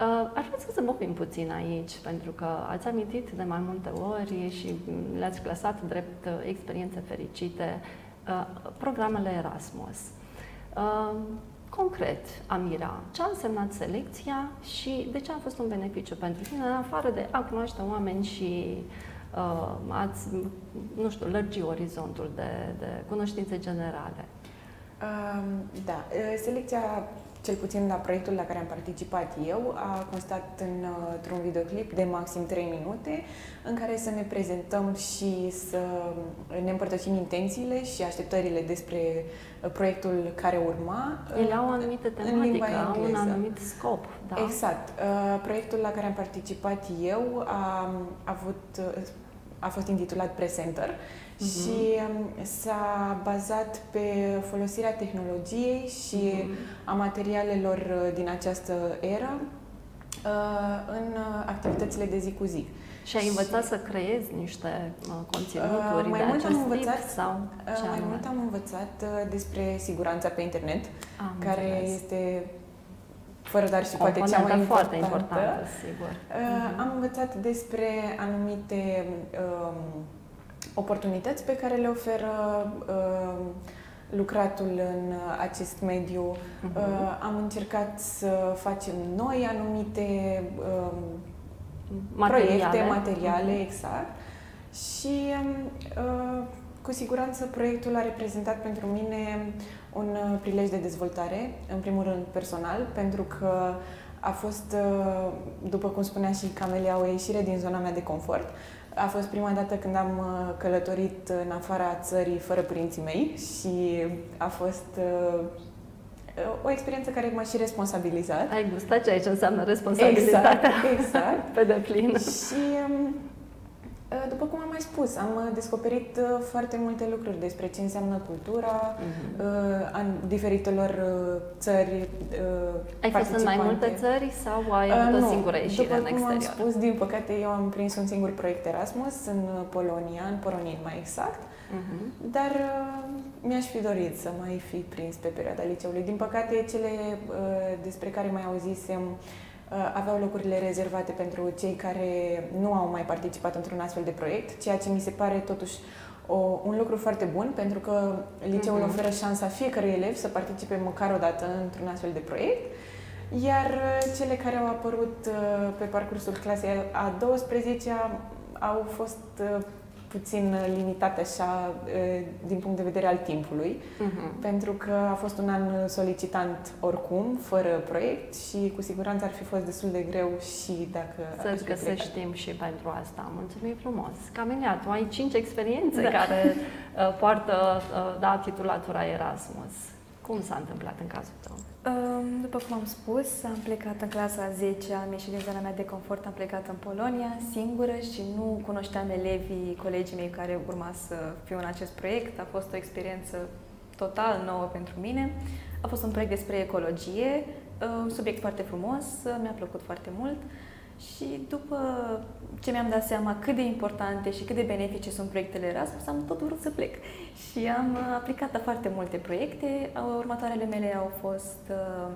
Uh, aș vrea să zăbovim puțin aici, pentru că ați amintit de mai multe ori și le-ați clasat drept uh, experiențe fericite uh, programele Erasmus. Concret, Amira, ce a însemnat selecția și de ce a fost un beneficiu pentru tine, în afară de a cunoaște oameni și uh, ați, nu știu, lărgi orizontul de, de cunoștințe generale? Uh, da, selecția cel puțin la proiectul la care am participat eu, a constat într-un videoclip de maxim 3 minute, în care să ne prezentăm și să ne împărtășim intențiile și așteptările despre proiectul care urma. Ele au o anumită tematică, au un anumit scop. Da? Exact. Proiectul la care am participat eu a, a avut a fost intitulat Presenter uh-huh. Și um, s-a bazat pe folosirea tehnologiei și uh-huh. a materialelor uh, din această era uh, în uh, activitățile de zi cu zi. Și ai învățat și... să creezi niște conținuturi uh, mai de mult acest am învățat, tip, sau ce uh, Mai mult am învățat uh, despre siguranța pe internet, am care înțeles. este fără dar și poate cea mai foarte importantă, sigur. Uh, am învățat despre anumite uh, oportunități pe care le oferă uh, lucratul în acest mediu. Uh-huh. Uh, am încercat să facem noi anumite uh, materiale. proiecte, materiale, uh-huh. exact. Și uh, cu siguranță proiectul a reprezentat pentru mine un uh, prilej de dezvoltare, în primul rând personal, pentru că a fost, uh, după cum spunea și Camelia, o ieșire din zona mea de confort. A fost prima dată când am uh, călătorit în afara țării fără părinții mei și a fost o experiență care m-a și responsabilizat. Ai gustat ce aici înseamnă responsabilitatea. Exact, exact. Pe deplin. Și um, Uh, după cum am mai spus, am uh, descoperit uh, foarte multe lucruri despre ce înseamnă cultura uh-huh. a diferitelor țări Ai fost în mai multe țări sau ai avut uh, o singură ieșire după în exterior? cum am spus, din păcate eu am prins un singur proiect Erasmus în Polonia, în Poronin mai exact, uh-huh. dar uh, mi-aș fi dorit să mai fi prins pe perioada liceului. Din păcate, cele uh, despre care mai auzisem uh, Uh, aveau locurile rezervate pentru cei care nu au mai participat într-un astfel de proiect, ceea ce mi se pare totuși o, un lucru foarte bun, pentru că liceul uh-huh. oferă șansa fiecărui elev să participe măcar o dată într-un astfel de proiect. Iar uh, cele care au apărut uh, pe parcursul clasei a 12-a au fost puțin limitat așa din punct de vedere al timpului, uh-huh. pentru că a fost un an solicitant oricum, fără proiect și cu siguranță ar fi fost destul de greu și dacă Să-ți găsești timp și pentru asta. Mulțumim frumos! Camelia, tu ai cinci experiențe da. care uh, poartă uh, da, titulatura Erasmus. Cum s-a întâmplat în cazul tău? După cum am spus, am plecat în clasa a 10, am ieșit din zona mea de confort, am plecat în Polonia singură și nu cunoșteam elevii, colegii mei care urma să fiu în acest proiect. A fost o experiență total nouă pentru mine. A fost un proiect despre ecologie, un subiect foarte frumos, mi-a plăcut foarte mult. Și după ce mi-am dat seama cât de importante și cât de benefice sunt proiectele Erasmus, am tot vrut să plec. Și am aplicat la foarte multe proiecte. Următoarele mele au fost uh,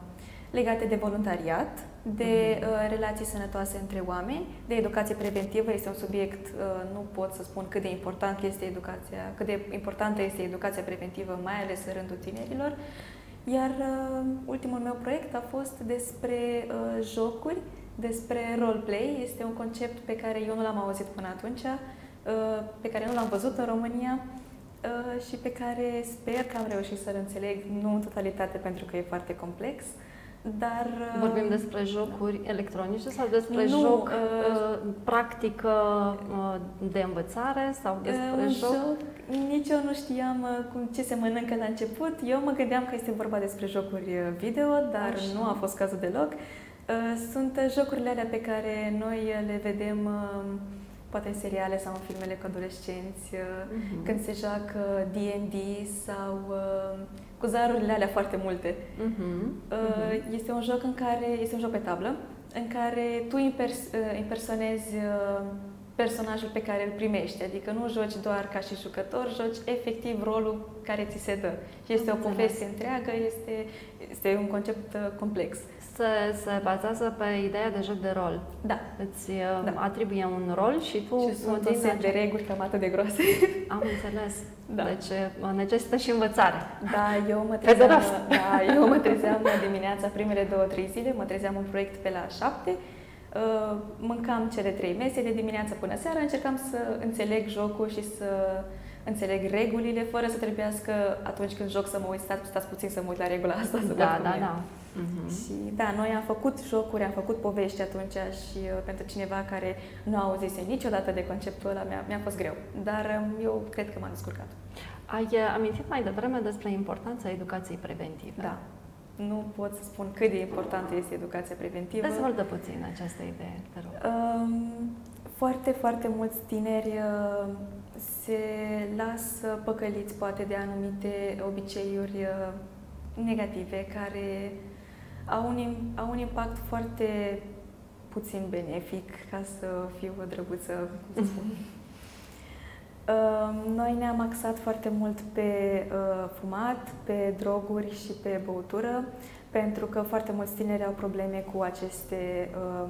legate de voluntariat, de mhm. uh, relații sănătoase între oameni, de educație preventivă. Este un subiect, uh, nu pot să spun cât de important este educația, cât de importantă este educația preventivă, mai ales în rândul tinerilor. Iar uh, ultimul meu proiect a fost despre uh, jocuri despre roleplay. Este un concept pe care eu nu l-am auzit până atunci, uh, pe care nu l-am văzut în România uh, și pe care sper că am reușit să-l înțeleg, nu în totalitate pentru că e foarte complex, dar... Uh, Vorbim despre jocuri electronice sau despre nu, joc uh, practică uh, de învățare sau despre uh, joc? joc? Nici eu nu știam cum ce se mănâncă la început. Eu mă gândeam că este vorba despre jocuri video, dar Așa. nu a fost cazul deloc. Uh, sunt jocurile alea pe care noi le vedem uh, poate în seriale sau în filmele cu adolescenți, uh-huh. când se joacă D&D sau cu zarurile alea foarte multe. Uh-huh. Uh-huh. Este un joc în care, este un joc pe tablă, în care tu impers- impersonezi personajul pe care îl primești, adică nu joci doar ca și jucător, joci efectiv rolul care ți se dă. Și este o poveste întreagă, este, este un concept complex se, se bazează pe ideea de joc de rol. Da. Îți uh, da. atribuie un rol și tu... Și sunt un set de reguli cam atât de groase. Am înțeles. Da. Deci uh, necesită și învățare. Da, eu mă trezeam, da, eu mă trezeam dimineața, primele două, trei zile, mă trezeam un proiect pe la șapte, uh, mâncam cele trei mese de dimineață până seara, încercam să înțeleg jocul și să înțeleg regulile fără să trebuiască atunci când joc să mă uit, stați, stați puțin să mă uit la regula asta. Să da, văd da, cum e. da. Mhm. Și da, noi am făcut jocuri, am făcut povești atunci și uh, pentru cineva care nu auzise niciodată de conceptul ăla mi-a, mi-a fost greu. Dar um, eu cred că m-am descurcat. Ai uh, amintit mai devreme despre importanța educației preventive. Da. Nu pot să spun cât de importantă este educația preventivă. Dezvoltă puțin această idee, te rog. Um, foarte, foarte mulți tineri uh, se lasă păcăliți poate de anumite obiceiuri uh, negative care au un, im- au un impact foarte puțin benefic, ca să fiu o drăguță, cum să spun. Uh, Noi ne-am axat foarte mult pe uh, fumat, pe droguri și pe băutură, pentru că foarte mulți tineri au probleme cu aceste uh,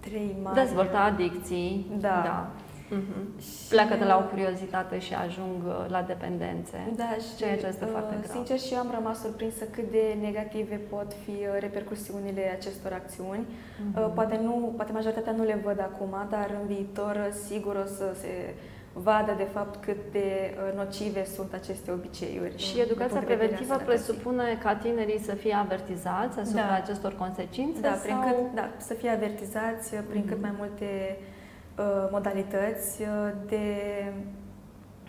trei mari... Dezvoltă adicții. Da. da. Mhm. Și- Pleacă de la o curiozitate și ajung uh, la dependențe. Da, și Ceea ce este uh, foarte grav. Sincer și eu am rămas surprinsă cât de negative pot fi uh, repercusiunile acestor acțiuni. Mhm. Uh, Poate, nu, poate majoritatea nu le văd acum, dar în viitor uh, sigur o să se vadă de fapt cât de uh, nocive sunt aceste obiceiuri. Și din educația punct de vedere preventivă al sănătății. presupune ca tinerii să fie avertizați asupra Da. acestor consecințe? Da, prin sau... cât, da, să fie avertizați uh, prin cât Mhm. mai multe uh, modalități uh, de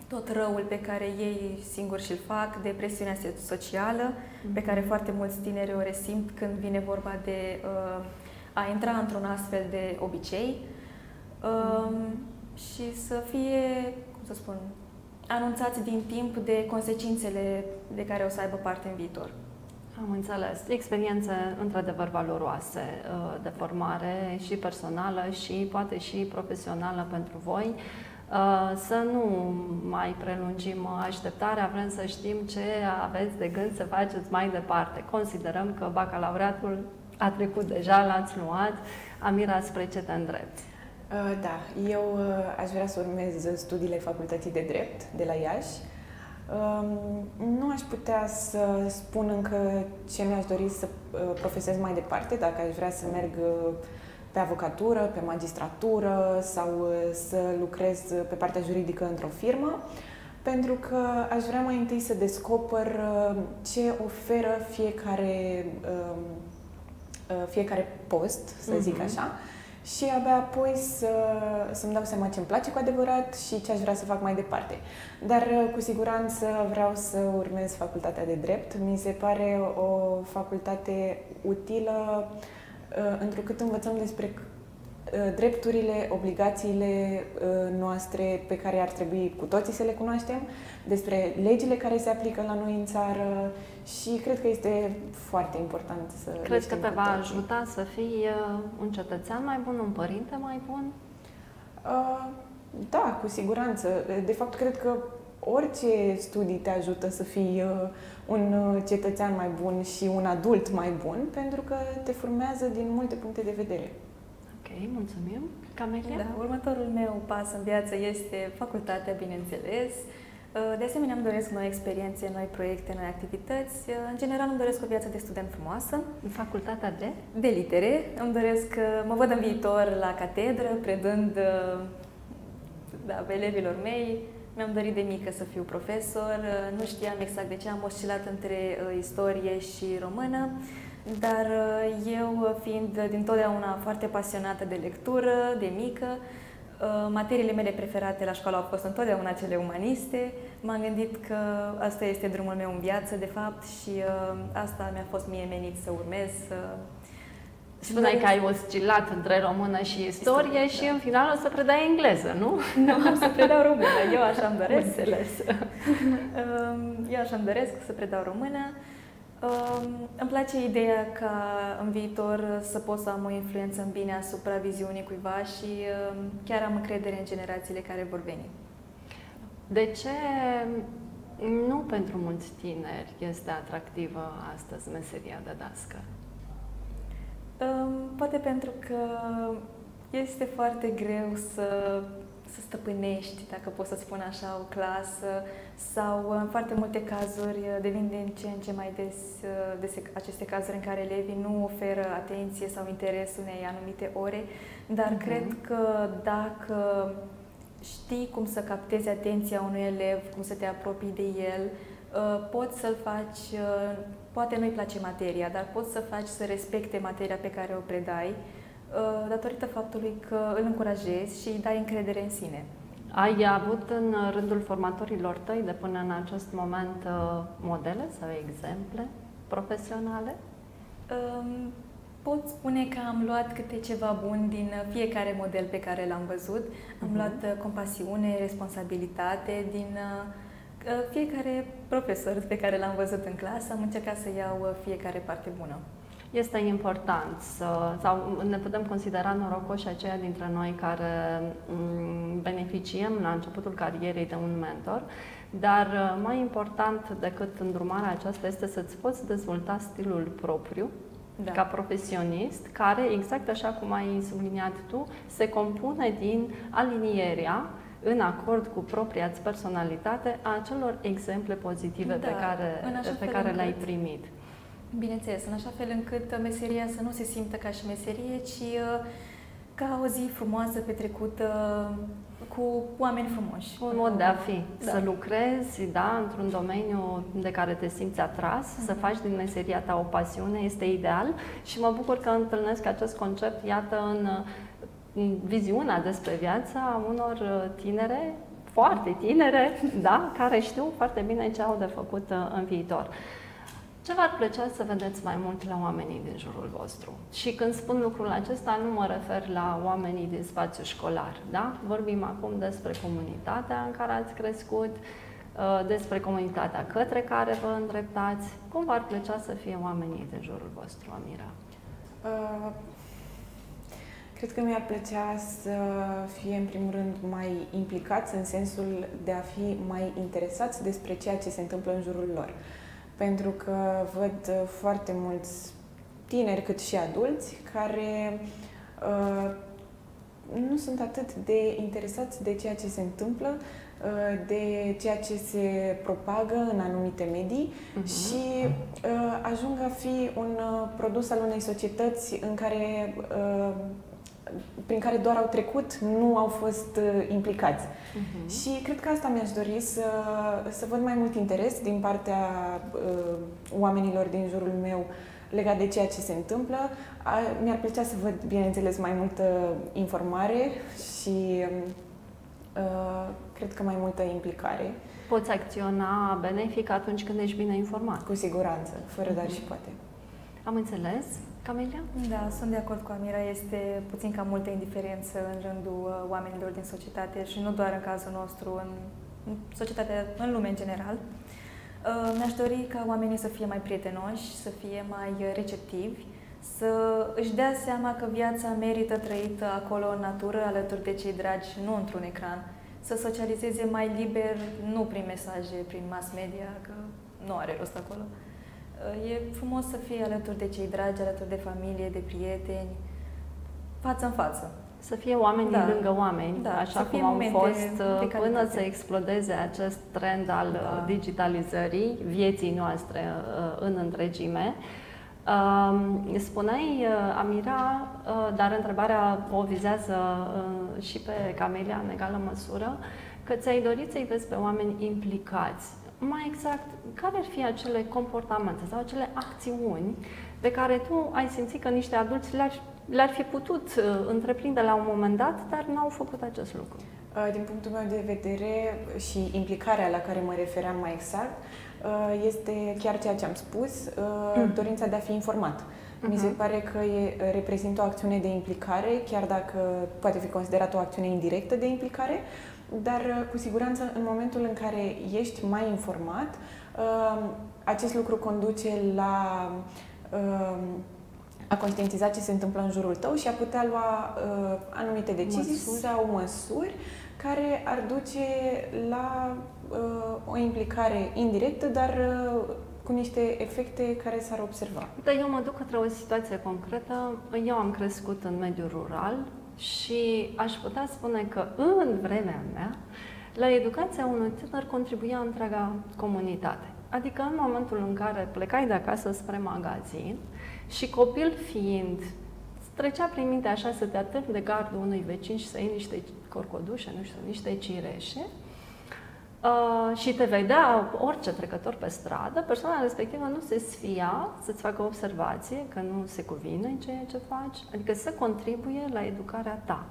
tot răul pe care ei singuri și-l fac, de presiunea so- socială pe care foarte mulți tineri o resimt când vine vorba de uh, a intra într-un astfel de obicei um, și să fie, cum să spun, anunțați din timp de consecințele de care o să aibă parte în viitor. Am înțeles. Experiențe într-adevăr valoroase uh, de formare și personală și poate și profesională pentru voi. Uh, Să nu mai prelungim așteptarea, vrem să știm ce aveți de gând să faceți mai departe. Considerăm că bacalaureatul a trecut deja, l-ați luat. Amira, spre ce te îndrepți? Uh, Da, eu uh, aș vrea să urmez studiile Facultății de Drept de la Iași. Um, Nu aș putea să spun încă ce mi-aș dori să uh, profesez mai departe, dacă aș vrea să merg uh, pe avocatură, pe magistratură sau uh, să lucrez pe partea juridică într-o firmă, pentru că aș vrea mai întâi să descoper uh, ce oferă fiecare, um, uh, fiecare post, să zic Mhm. așa, și abia apoi să, să-mi dau seama ce îmi place cu adevărat și ce aș vrea să fac mai departe. Dar uh, cu siguranță vreau să urmez facultatea de drept. Mi se pare o facultate utilă uh, întrucât învățăm despre uh, drepturile, obligațiile uh, noastre pe care ar trebui cu toții să le cunoaștem, despre legile care se aplică la noi în țară și cred că este foarte important să le Crezi că știm te cu va toții. ajuta să fii uh, un cetățean mai bun, un părinte mai bun? Uh, Da, cu siguranță. De fapt, cred că orice studii te ajută să fii uh, un uh, cetățean mai bun și un adult mai bun, pentru că te formează din multe puncte de vedere. Ok, mulțumim. Camelia? Da, următorul meu pas în viață este facultatea, bineînțeles. De asemenea, îmi doresc noi experiențe, noi proiecte, noi activități. În general, îmi doresc o viață de student frumoasă, În facultatea de? de litere. Îmi doresc, mă văd în viitor la catedră, predând da, elevilor mei. Mi-am dorit de mică să fiu profesor. Nu știam exact de ce am oscilat între uh, istorie și română, dar uh, eu, fiind dintotdeauna foarte pasionată de lectură, de mică, uh, materiile mele preferate la școală au fost întotdeauna cele umaniste. M-am gândit că asta este drumul meu în viață, de fapt, și uh, asta mi-a fost mie menit să urmez. Uh, Spuneai că ai oscilat între română și istorie Istorie, și da. în final o să predai engleză, nu? Nu, am să predau română, eu așa îmi Am doresc. înțeles. Um, Eu așa îmi doresc să predau română. Um, Îmi place ideea ca în viitor să pot să am o influență în bine asupra viziunii cuiva și um, chiar am încredere în generațiile care vor veni. De ce nu pentru mulți tineri este atractivă astăzi meseria de dascăl? Um, Poate pentru că este foarte greu să, să stăpânești, dacă pot să spun așa, o clasă sau în foarte multe cazuri devin din ce în ce mai des, des aceste cazuri în care elevii nu oferă atenție sau interes unei anumite ore, dar Mhm. cred că dacă știi cum să captezi atenția unui elev, cum să te apropii de el, uh, poți să-l faci, uh, poate nu-i place materia, dar poți să faci să respecte materia pe care o predai, datorită faptului că îl încurajezi și îi dai încredere în sine. Ai avut în rândul formatorilor tăi de până în acest moment modele sau exemple profesionale? Um, pot spune că am luat câte ceva bun din fiecare model pe care l-am văzut. Am uh-huh. luat uh, compasiune, responsabilitate din uh, uh, fiecare profesor pe care l-am văzut în clasă. Am încercat să iau fiecare parte bună. Este important să, sau ne putem considera norocoși aceia dintre noi care mm, beneficiem la începutul carierei de un mentor, dar mai important decât îndrumarea aceasta este să-ți poți dezvolta stilul propriu, da. ca profesionist, care, exact așa cum ai subliniat tu, se compune din alinierea în acord cu propria personalitate a acelor exemple pozitive da, pe care, pe care le-ai primit. Bineînțeles, în așa fel încât meseria să nu se simtă ca și meserie, ci uh, ca o zi frumoasă petrecută cu oameni frumoși. Un mod de a fi. Da. Să lucrezi, da, într-un domeniu de care te simți atras, mm-hmm. să faci din meseria ta o pasiune, este ideal și mă bucur că întâlnesc acest concept, iată, în, în viziunea despre viața unor tinere, foarte tinere, da, care știu foarte bine ce au de făcut uh, în viitor. Ce v-ar plăcea să vedeți mai mult la oamenii din jurul vostru? Și când spun lucrul acesta, nu mă refer la oamenii din spațiu școlar, da? Vorbim acum despre comunitatea în care ați crescut, uh, despre comunitatea către care vă îndreptați. Cum v-ar plăcea să fie oamenii din jurul vostru, Amira? Uh, cred că mi-ar plăcea să fie, în primul rând, mai implicați în sensul de a fi mai interesați despre ceea ce se întâmplă în jurul lor. Uh, pentru că văd uh, foarte mulți tineri cât și adulți care uh, nu sunt atât de interesați de ceea ce se întâmplă, uh, de ceea ce se propagă în anumite medii uh-huh. și uh, ajung a fi un uh, produs al unei societăți în care uh, prin care doar au trecut, nu au fost uh, implicați. Uh-huh. Și cred că asta mi-aș dori să, să văd mai mult interes din partea uh, oamenilor din jurul meu legat de ceea ce se întâmplă. A, mi-ar plăcea să văd, bineînțeles, mai multă informare și uh, cred că mai multă implicare. Poți acționa benefic atunci când ești bine informat. Cu siguranță, fără uh-huh. dar și poate. Am înțeles. Camelia? Da, sunt de acord cu Amira. Este puțin cam multă indiferență în rândul uh, oamenilor din societate și nu doar în cazul nostru, în, în societatea, în lume în general. Uh, mi-aș dori ca oamenii să fie mai prietenoși, să fie mai receptivi, să își dea seama că viața merită trăită acolo în natură, alături de cei dragi, nu într-un ecran. Să socializeze mai liber, nu prin mesaje, prin mass media, că nu are rost acolo. E frumos să fii alături de cei dragi, alături de familie, de prieteni, față în față. Să fie oameni da. lângă oameni, da. așa cum au fost uh, până să explodeze acest trend al uh, da. digitalizării vieții noastre uh, în întregime. Um, spuneai, Amira, dar întrebarea o vizează și pe Camelia în egală măsură, că ți-ai dorit să-i vezi pe oameni implicați mai exact, care ar fi acele comportamente sau acele acțiuni pe care tu ai simțit că niște adulți le-ar, le-ar fi putut uh, întreprinde la un moment dat, dar n-au făcut acest lucru? Uh, din punctul meu de vedere și implicarea la care mă refeream mai exact, uh, este chiar ceea ce am spus, mm. dorința de a fi informat. Mi se mhm. pare că e, reprezintă o acțiune de implicare, chiar dacă poate fi considerată o acțiune indirectă de implicare, dar uh, cu siguranță în momentul în care ești mai informat, uh, acest lucru conduce la uh, a conștientiza ce se întâmplă în jurul tău și a putea lua anumite decizii măsuri. sau măsuri care ar duce la o implicare indirectă, dar cu niște efecte care s-ar observa. Da, eu mă duc către o situație concretă. Eu am crescut în mediul rural, și aș putea spune că în vremea mea, la educația unui tânăr contribuia întreaga comunitate. Adică în momentul în care plecai de acasă spre magazin și copil fiind trecea prin minte așa să te atârni de gardul unui vecin și să iei niște corcodușe, nu știu, niște cireșe uh, și te vedea orice trecător pe stradă, persoana respectivă nu se sfia să-ți facă observație că nu se cuvine ceea ce faci, adică să contribuie la educarea ta.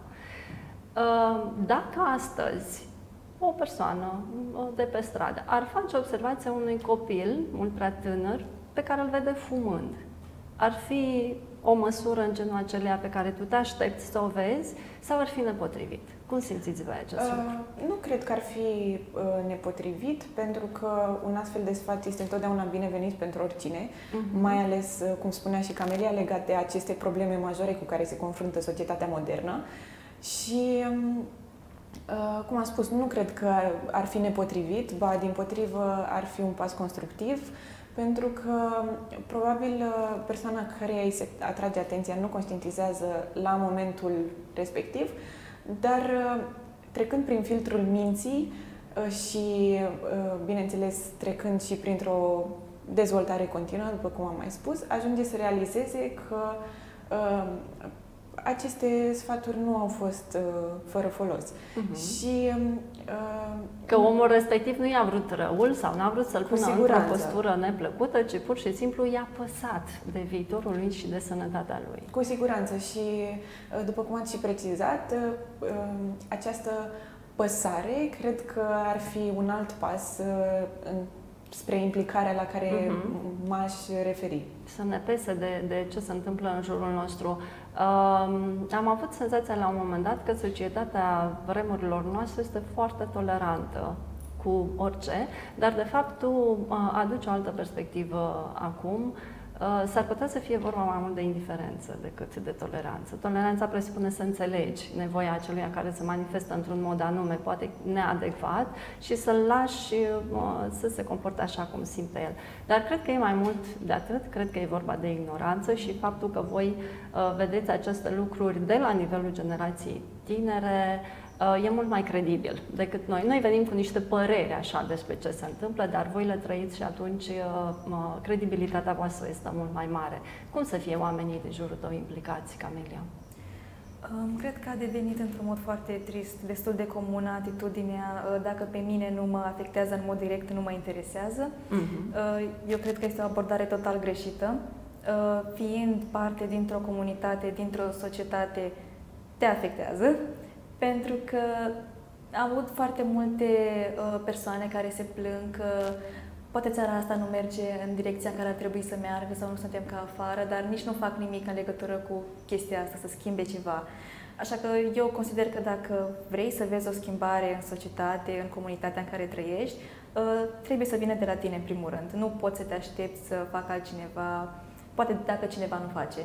Uh, dacă astăzi o persoană de pe stradă ar face observația unui copil mult prea tânăr pe care îl vede fumând, ar fi o măsură în genul acelea pe care tu te aștepți să o vezi sau ar fi nepotrivit? Cum simțiți voi acest uh, lucru? Nu cred că ar fi uh, nepotrivit, pentru că un astfel de sfat este întotdeauna binevenit pentru oricine, uh-huh. mai ales, uh, cum spunea și Camelia, legat de aceste probleme majore cu care se confruntă societatea modernă. Și um, Uh, cum am spus, nu cred că ar fi nepotrivit, ba din potrivă ar fi un pas constructiv, pentru că probabil uh, persoana care îi se atrage atenția nu conștientizează la momentul respectiv, dar uh, trecând prin filtrul minții și, bineînțeles, trecând și printr-o dezvoltare continuă, după cum am mai spus, ajunge să realizeze că aceste sfaturi nu au fost uh, fără folos. Uh-huh. Și um, uh, că omul respectiv nu i-a vrut răul sau n-a vrut să-l pună într-o postură neplăcută, ci pur și simplu i-a păsat de viitorul lui și de sănătatea lui. Cu siguranță și uh, după cum ați și precizat, uh, um, această păsare cred că ar fi un alt pas uh, în spre implicarea la care uh-huh. m-aș referi. Să ne pese de, de ce se întâmplă în jurul nostru. Um, am avut senzația la un moment dat că societatea vremurilor noastre este foarte tolerantă cu orice, dar de fapt tu uh, aduci o altă perspectivă acum Uh, s-ar putea să fie vorba mai mult de indiferență decât de toleranță. Toleranța presupune să înțelegi nevoia acelui care se manifestă într-un mod anume, poate neadecvat, și să-l lași uh, să se comporte așa cum simte el. Dar cred că e mai mult de atât, cred că e vorba de ignoranță și faptul că voi uh, vedeți aceste lucruri de la nivelul generației tinere, Uh, e mult mai credibil decât noi. Noi venim cu niște păreri așa despre ce se întâmplă, dar voi le trăiți și atunci uh, credibilitatea voastră este mult mai mare. Cum să fie oamenii de jurul tău implicați, Camelia? Um, cred că a devenit într-un mod foarte trist, destul de comună atitudinea uh, dacă pe mine nu mă afectează în mod direct, nu mă interesează. Uh-huh. Eu cred că este o abordare total greșită. Fiind parte dintr-o comunitate, dintr-o societate, te afectează pentru că am avut foarte multe uh, persoane care se plâng că poate țara asta nu merge în direcția în care ar trebui să meargă sau nu suntem ca afară, dar nici nu fac nimic în legătură cu chestia asta, să schimbe ceva. Așa că eu consider că dacă vrei să vezi o schimbare în societate, în comunitatea în care trăiești, uh, trebuie să vină de la tine în primul rând. Nu poți să te aștepți să facă altcineva, poate dacă cineva nu face.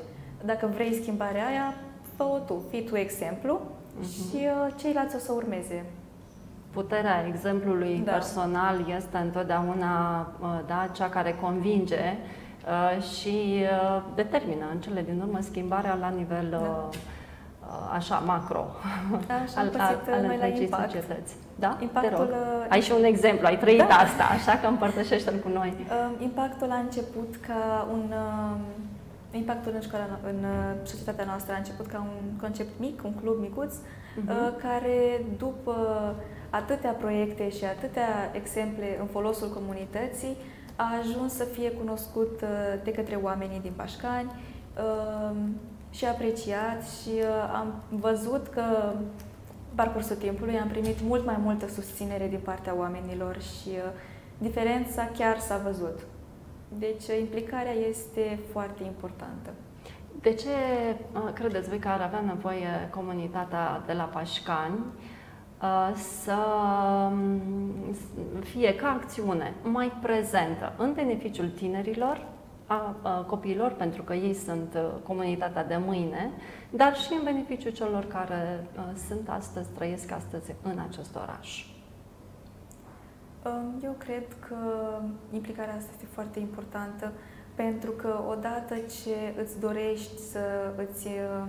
Dacă vrei schimbarea aia, fă-o tu, fii tu exemplu uh-huh. și uh, ceilalți o să urmeze. Puterea exemplului da. personal este întotdeauna uh, da, cea care convinge uh, și uh, determină în cele din urmă schimbarea la nivel da. Uh, așa macro da, așa al, al, al întregii societăți. Da? Impactul, Te rog. Ai și un exemplu, ai trăit da. asta, așa că împărtășește-l cu noi. Impactul a început ca un impactul în, școala, în uh, societatea noastră a început ca un concept mic, un club micuț, uh-huh. care după atâtea proiecte și atâtea exemple în folosul comunității a ajuns să fie cunoscut uh, de către oamenii din Pașcani uh, și apreciat și am văzut că parcursul timpului am primit mult mai multă susținere din partea oamenilor și diferența chiar s-a văzut. Deci implicarea este foarte importantă. De ce credeți voi că ar avea nevoie comunitatea de la Pașcani să fie ca acțiune mai prezentă în beneficiul tinerilor, a copiilor, pentru că ei sunt comunitatea de mâine, dar și în beneficiul celor care sunt astăzi, trăiesc astăzi în acest oraș? Eu cred că implicarea asta este foarte importantă pentru că odată ce îți dorești să îți uh,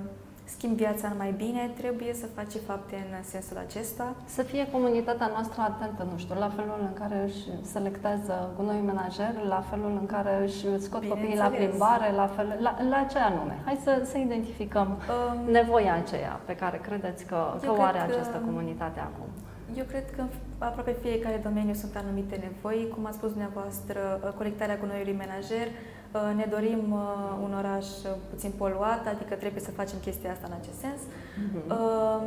schimbi viața în mai bine, trebuie să faci fapte în sensul acesta. Să fie comunitatea noastră atentă, nu știu, la felul în care își selectează noi menajer, la felul în care își scot copiii la plimbare, la, fel, la, la ce anume. Hai să, să identificăm um, nevoia aceea pe care credeți că, că o are această comunitate acum. Eu cred că în aproape fiecare domeniu sunt anumite nevoi. Cum a spus dumneavoastră, colectarea gunoiului menajer, Uh, ne dorim uh, un oraș uh, puțin poluat, adică trebuie să facem chestia asta în acest sens. Uh-huh.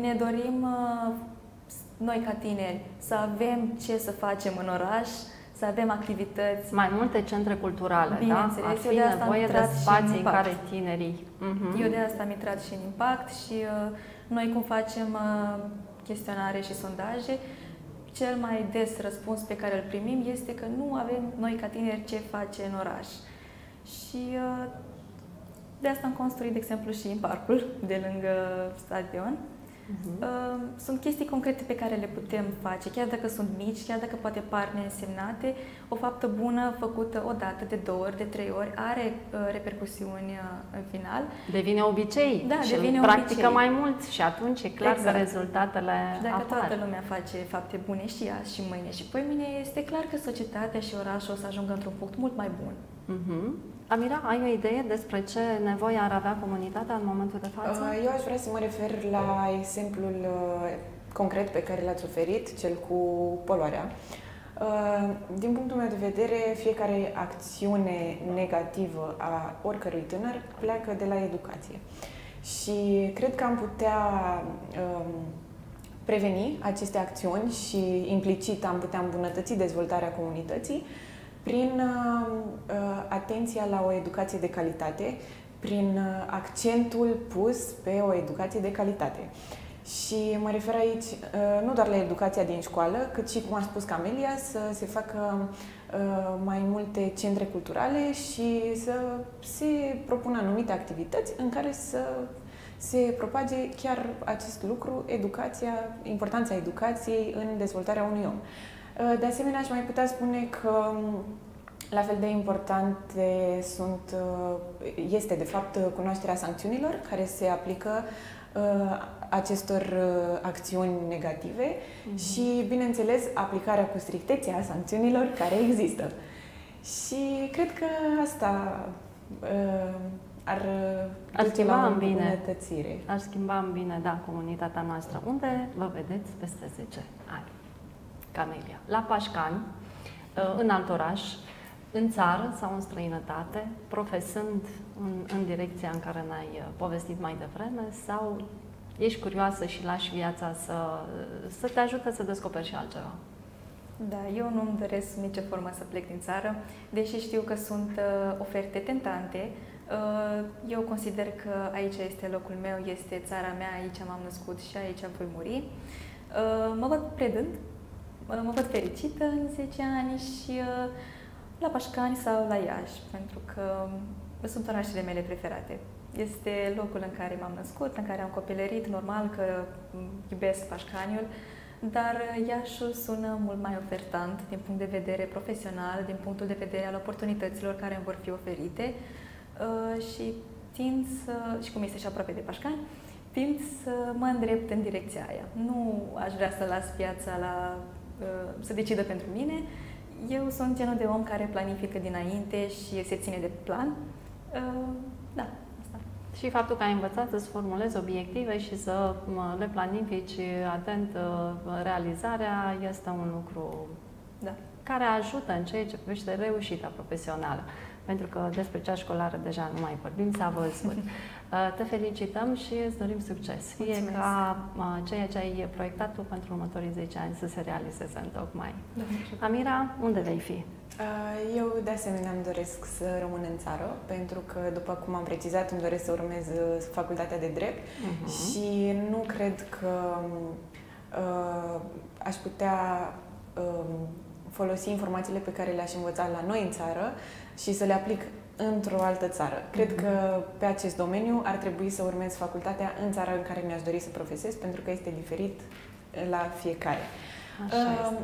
Ne dorim noi ca tineri să avem ce să facem în oraș, să avem activități. Mai multe centre culturale, da? Ar fi de nevoie de spații în care tinerii... Uh-huh. Eu de asta am intrat și în impact și uh, noi cum facem uh, chestionare și sondaje, cel mai des răspuns pe care îl primim este că nu avem noi ca tineri ce face în oraș. Și uh, de asta am construit, de exemplu, și în parcul de lângă stadion. Uh-huh. Sunt chestii concrete pe care le putem face, chiar dacă sunt mici, chiar dacă poate par neînsemnate, o faptă bună făcută o dată, de două ori, de trei ori, are uh, repercusiuni uh, în final. Devine obicei da, și devine practică obicei. mai mult și atunci e clar exact. că rezultatele și dacă apar. toată lumea face fapte bune și azi și mâine și poi mine, este clar că societatea și orașul o să ajungă într-un punct mult mai bun. Uh-huh. Amira, ai o idee despre ce nevoie ar avea comunitatea în momentul de față? Uh, eu aș vrea să mă refer la exemplul uh, concret pe care l-ați oferit, cel cu poluarea. Uh, din punctul meu de vedere, fiecare acțiune negativă a oricărui tânăr pleacă de la educație. Și cred că am putea um, preveni aceste acțiuni și implicit am putea îmbunătăți dezvoltarea comunității prin uh, uh, atenția la o educație de calitate, prin uh, accentul pus pe o educație de calitate. Și mă refer aici uh, nu doar la educația din școală, cât și, cum a spus Camelia, să se facă uh, mai multe centre culturale și să se propună anumite activități în care să se propage chiar acest lucru, educația, importanța educației în dezvoltarea unui om. Uh, de asemenea, aș mai putea spune că um, la fel de importante sunt, uh, este, de fapt, cunoașterea sancțiunilor care se aplică uh, acestor acțiuni negative mm-hmm. și, bineînțeles, aplicarea cu strictețe a sancțiunilor care există. Și cred că asta ar ar schimba în bine. Ar schimba în bine, da, comunitatea noastră. Unde vă vedeți peste 10 ani? Camelia. La Pașcani, uh, în alt oraș, în țară sau în străinătate, profesând în, în direcția în care ne-ai uh, povestit mai devreme sau ești curioasă și lași viața să, să te ajute să descoperi și altceva? Da, eu nu-mi doresc nicio formă să plec din țară, deși știu că sunt uh, oferte tentante. Uh, eu consider că aici este locul meu, este țara mea, aici m-am născut și aici voi muri. Uh, mă văd predând mă văd fericită în 10 ani și uh, la Pașcani sau la Iași, pentru că uh, sunt orașele mele preferate. Este locul în care m-am născut, în care am copilărit, normal că mm, iubesc Pașcaniul, dar uh, Iașul sună mult mai ofertant din punct de vedere profesional, din punctul de vedere al oportunităților care îmi vor fi oferite și tind să, și cum este și aproape de Pașcani, tind să mă îndrept în direcția aia. Nu aș vrea să las viața la să decidă pentru mine. Eu sunt genul de om care planifică dinainte și se ține de plan. Uh, da, asta. Și faptul că ai învățat să-ți formulezi obiective și să le planifici atent uh, realizarea este un lucru da. care ajută în ceea ce privește reușita profesională pentru că despre cea școlară deja nu mai vorbim, s-a văzut. Uh, te felicităm și îți dorim succes. Fie Mulțumesc. ca uh, ceea ce ai proiectat tu pentru următorii 10 ani să se realizeze în tocmai. Amira, unde vei fi? Uh, eu, de asemenea, îmi doresc să rămân în țară, pentru că, după cum am precizat, îmi doresc să urmez facultatea de drept uh-huh. și nu cred că uh, aș putea uh, folosi informațiile pe care le-aș învăța la noi în țară și să le aplic într-o altă țară. Cred mm-hmm. că pe acest domeniu ar trebui să urmez facultatea în țara în care mi-aș dori să profesez, pentru că este diferit la fiecare. Așa uh, este.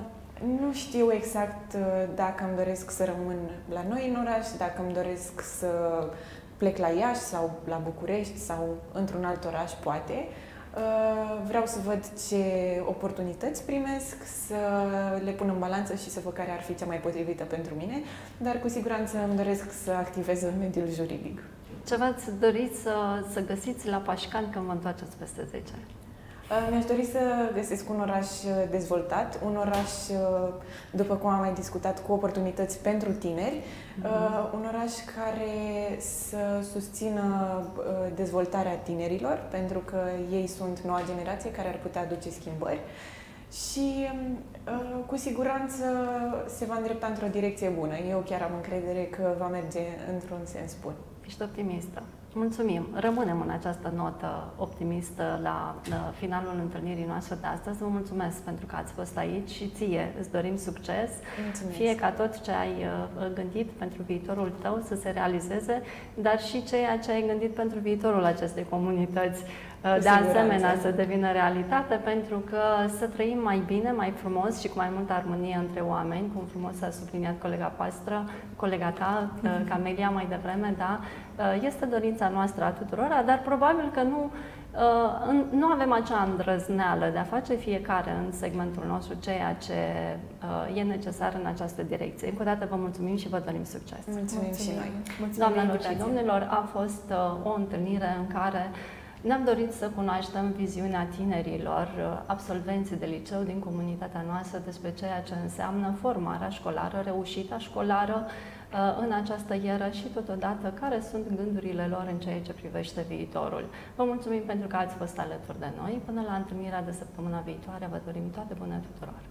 Nu știu exact uh, dacă îmi doresc să rămân la noi în oraș, dacă îmi doresc să plec la Iași sau la București sau într-un alt oraș, poate. Uh, vreau să văd ce oportunități primesc, să le pun în balanță și să văd care ar fi cea mai potrivită pentru mine, dar cu siguranță îmi doresc să activez în mediul juridic. Ce v-ați dorit să, să găsiți la Pașcan când vă întoarceți peste 10 ani? Uh, mi-aș dori să găsesc un oraș uh, dezvoltat, un oraș, uh, după cum am mai discutat, cu oportunități pentru tineri, mm-hmm. un oraș care să susțină dezvoltarea tinerilor, pentru că ei sunt noua generație care ar putea aduce schimbări și cu siguranță se va îndrepta într-o direcție bună. Eu chiar am încredere că va merge într-un sens bun. Ești optimistă. Mulțumim! Rămânem în această notă optimistă la finalul întâlnirii noastre de astăzi. Vă mulțumesc pentru că ați fost aici și ție îți dorim succes. Mulțumesc. Fie ca tot ce ai uh, gândit pentru viitorul tău să se realizeze, dar și ceea ce ai gândit pentru viitorul acestei comunități uh, de asemenea să devină realitate, pentru că să trăim mai bine, mai frumos și cu mai multă armonie între oameni, cum frumos a subliniat colega pastră, colega ta, uh, Camelia, mai devreme, da, este dorința noastră a tuturor, dar probabil că nu Uh, nu avem acea îndrăzneală de a face fiecare în segmentul nostru ceea ce uh, e necesar în această direcție. Încă o dată vă mulțumim și vă dorim succes. Mulțumim, mulțumim. și noi. Doamnelor și domnilor, a fost uh, o întâlnire în care ne-am dorit să cunoaștem viziunea tinerilor absolvenți de liceu din comunitatea noastră despre ceea ce înseamnă formarea școlară, reușita școlară, Uh, în această ieră și totodată care sunt gândurile lor în ceea ce privește viitorul. Vă mulțumim pentru că ați fost alături de noi. Până la întâlnirea de săptămâna viitoare, vă dorim toate bune tuturor!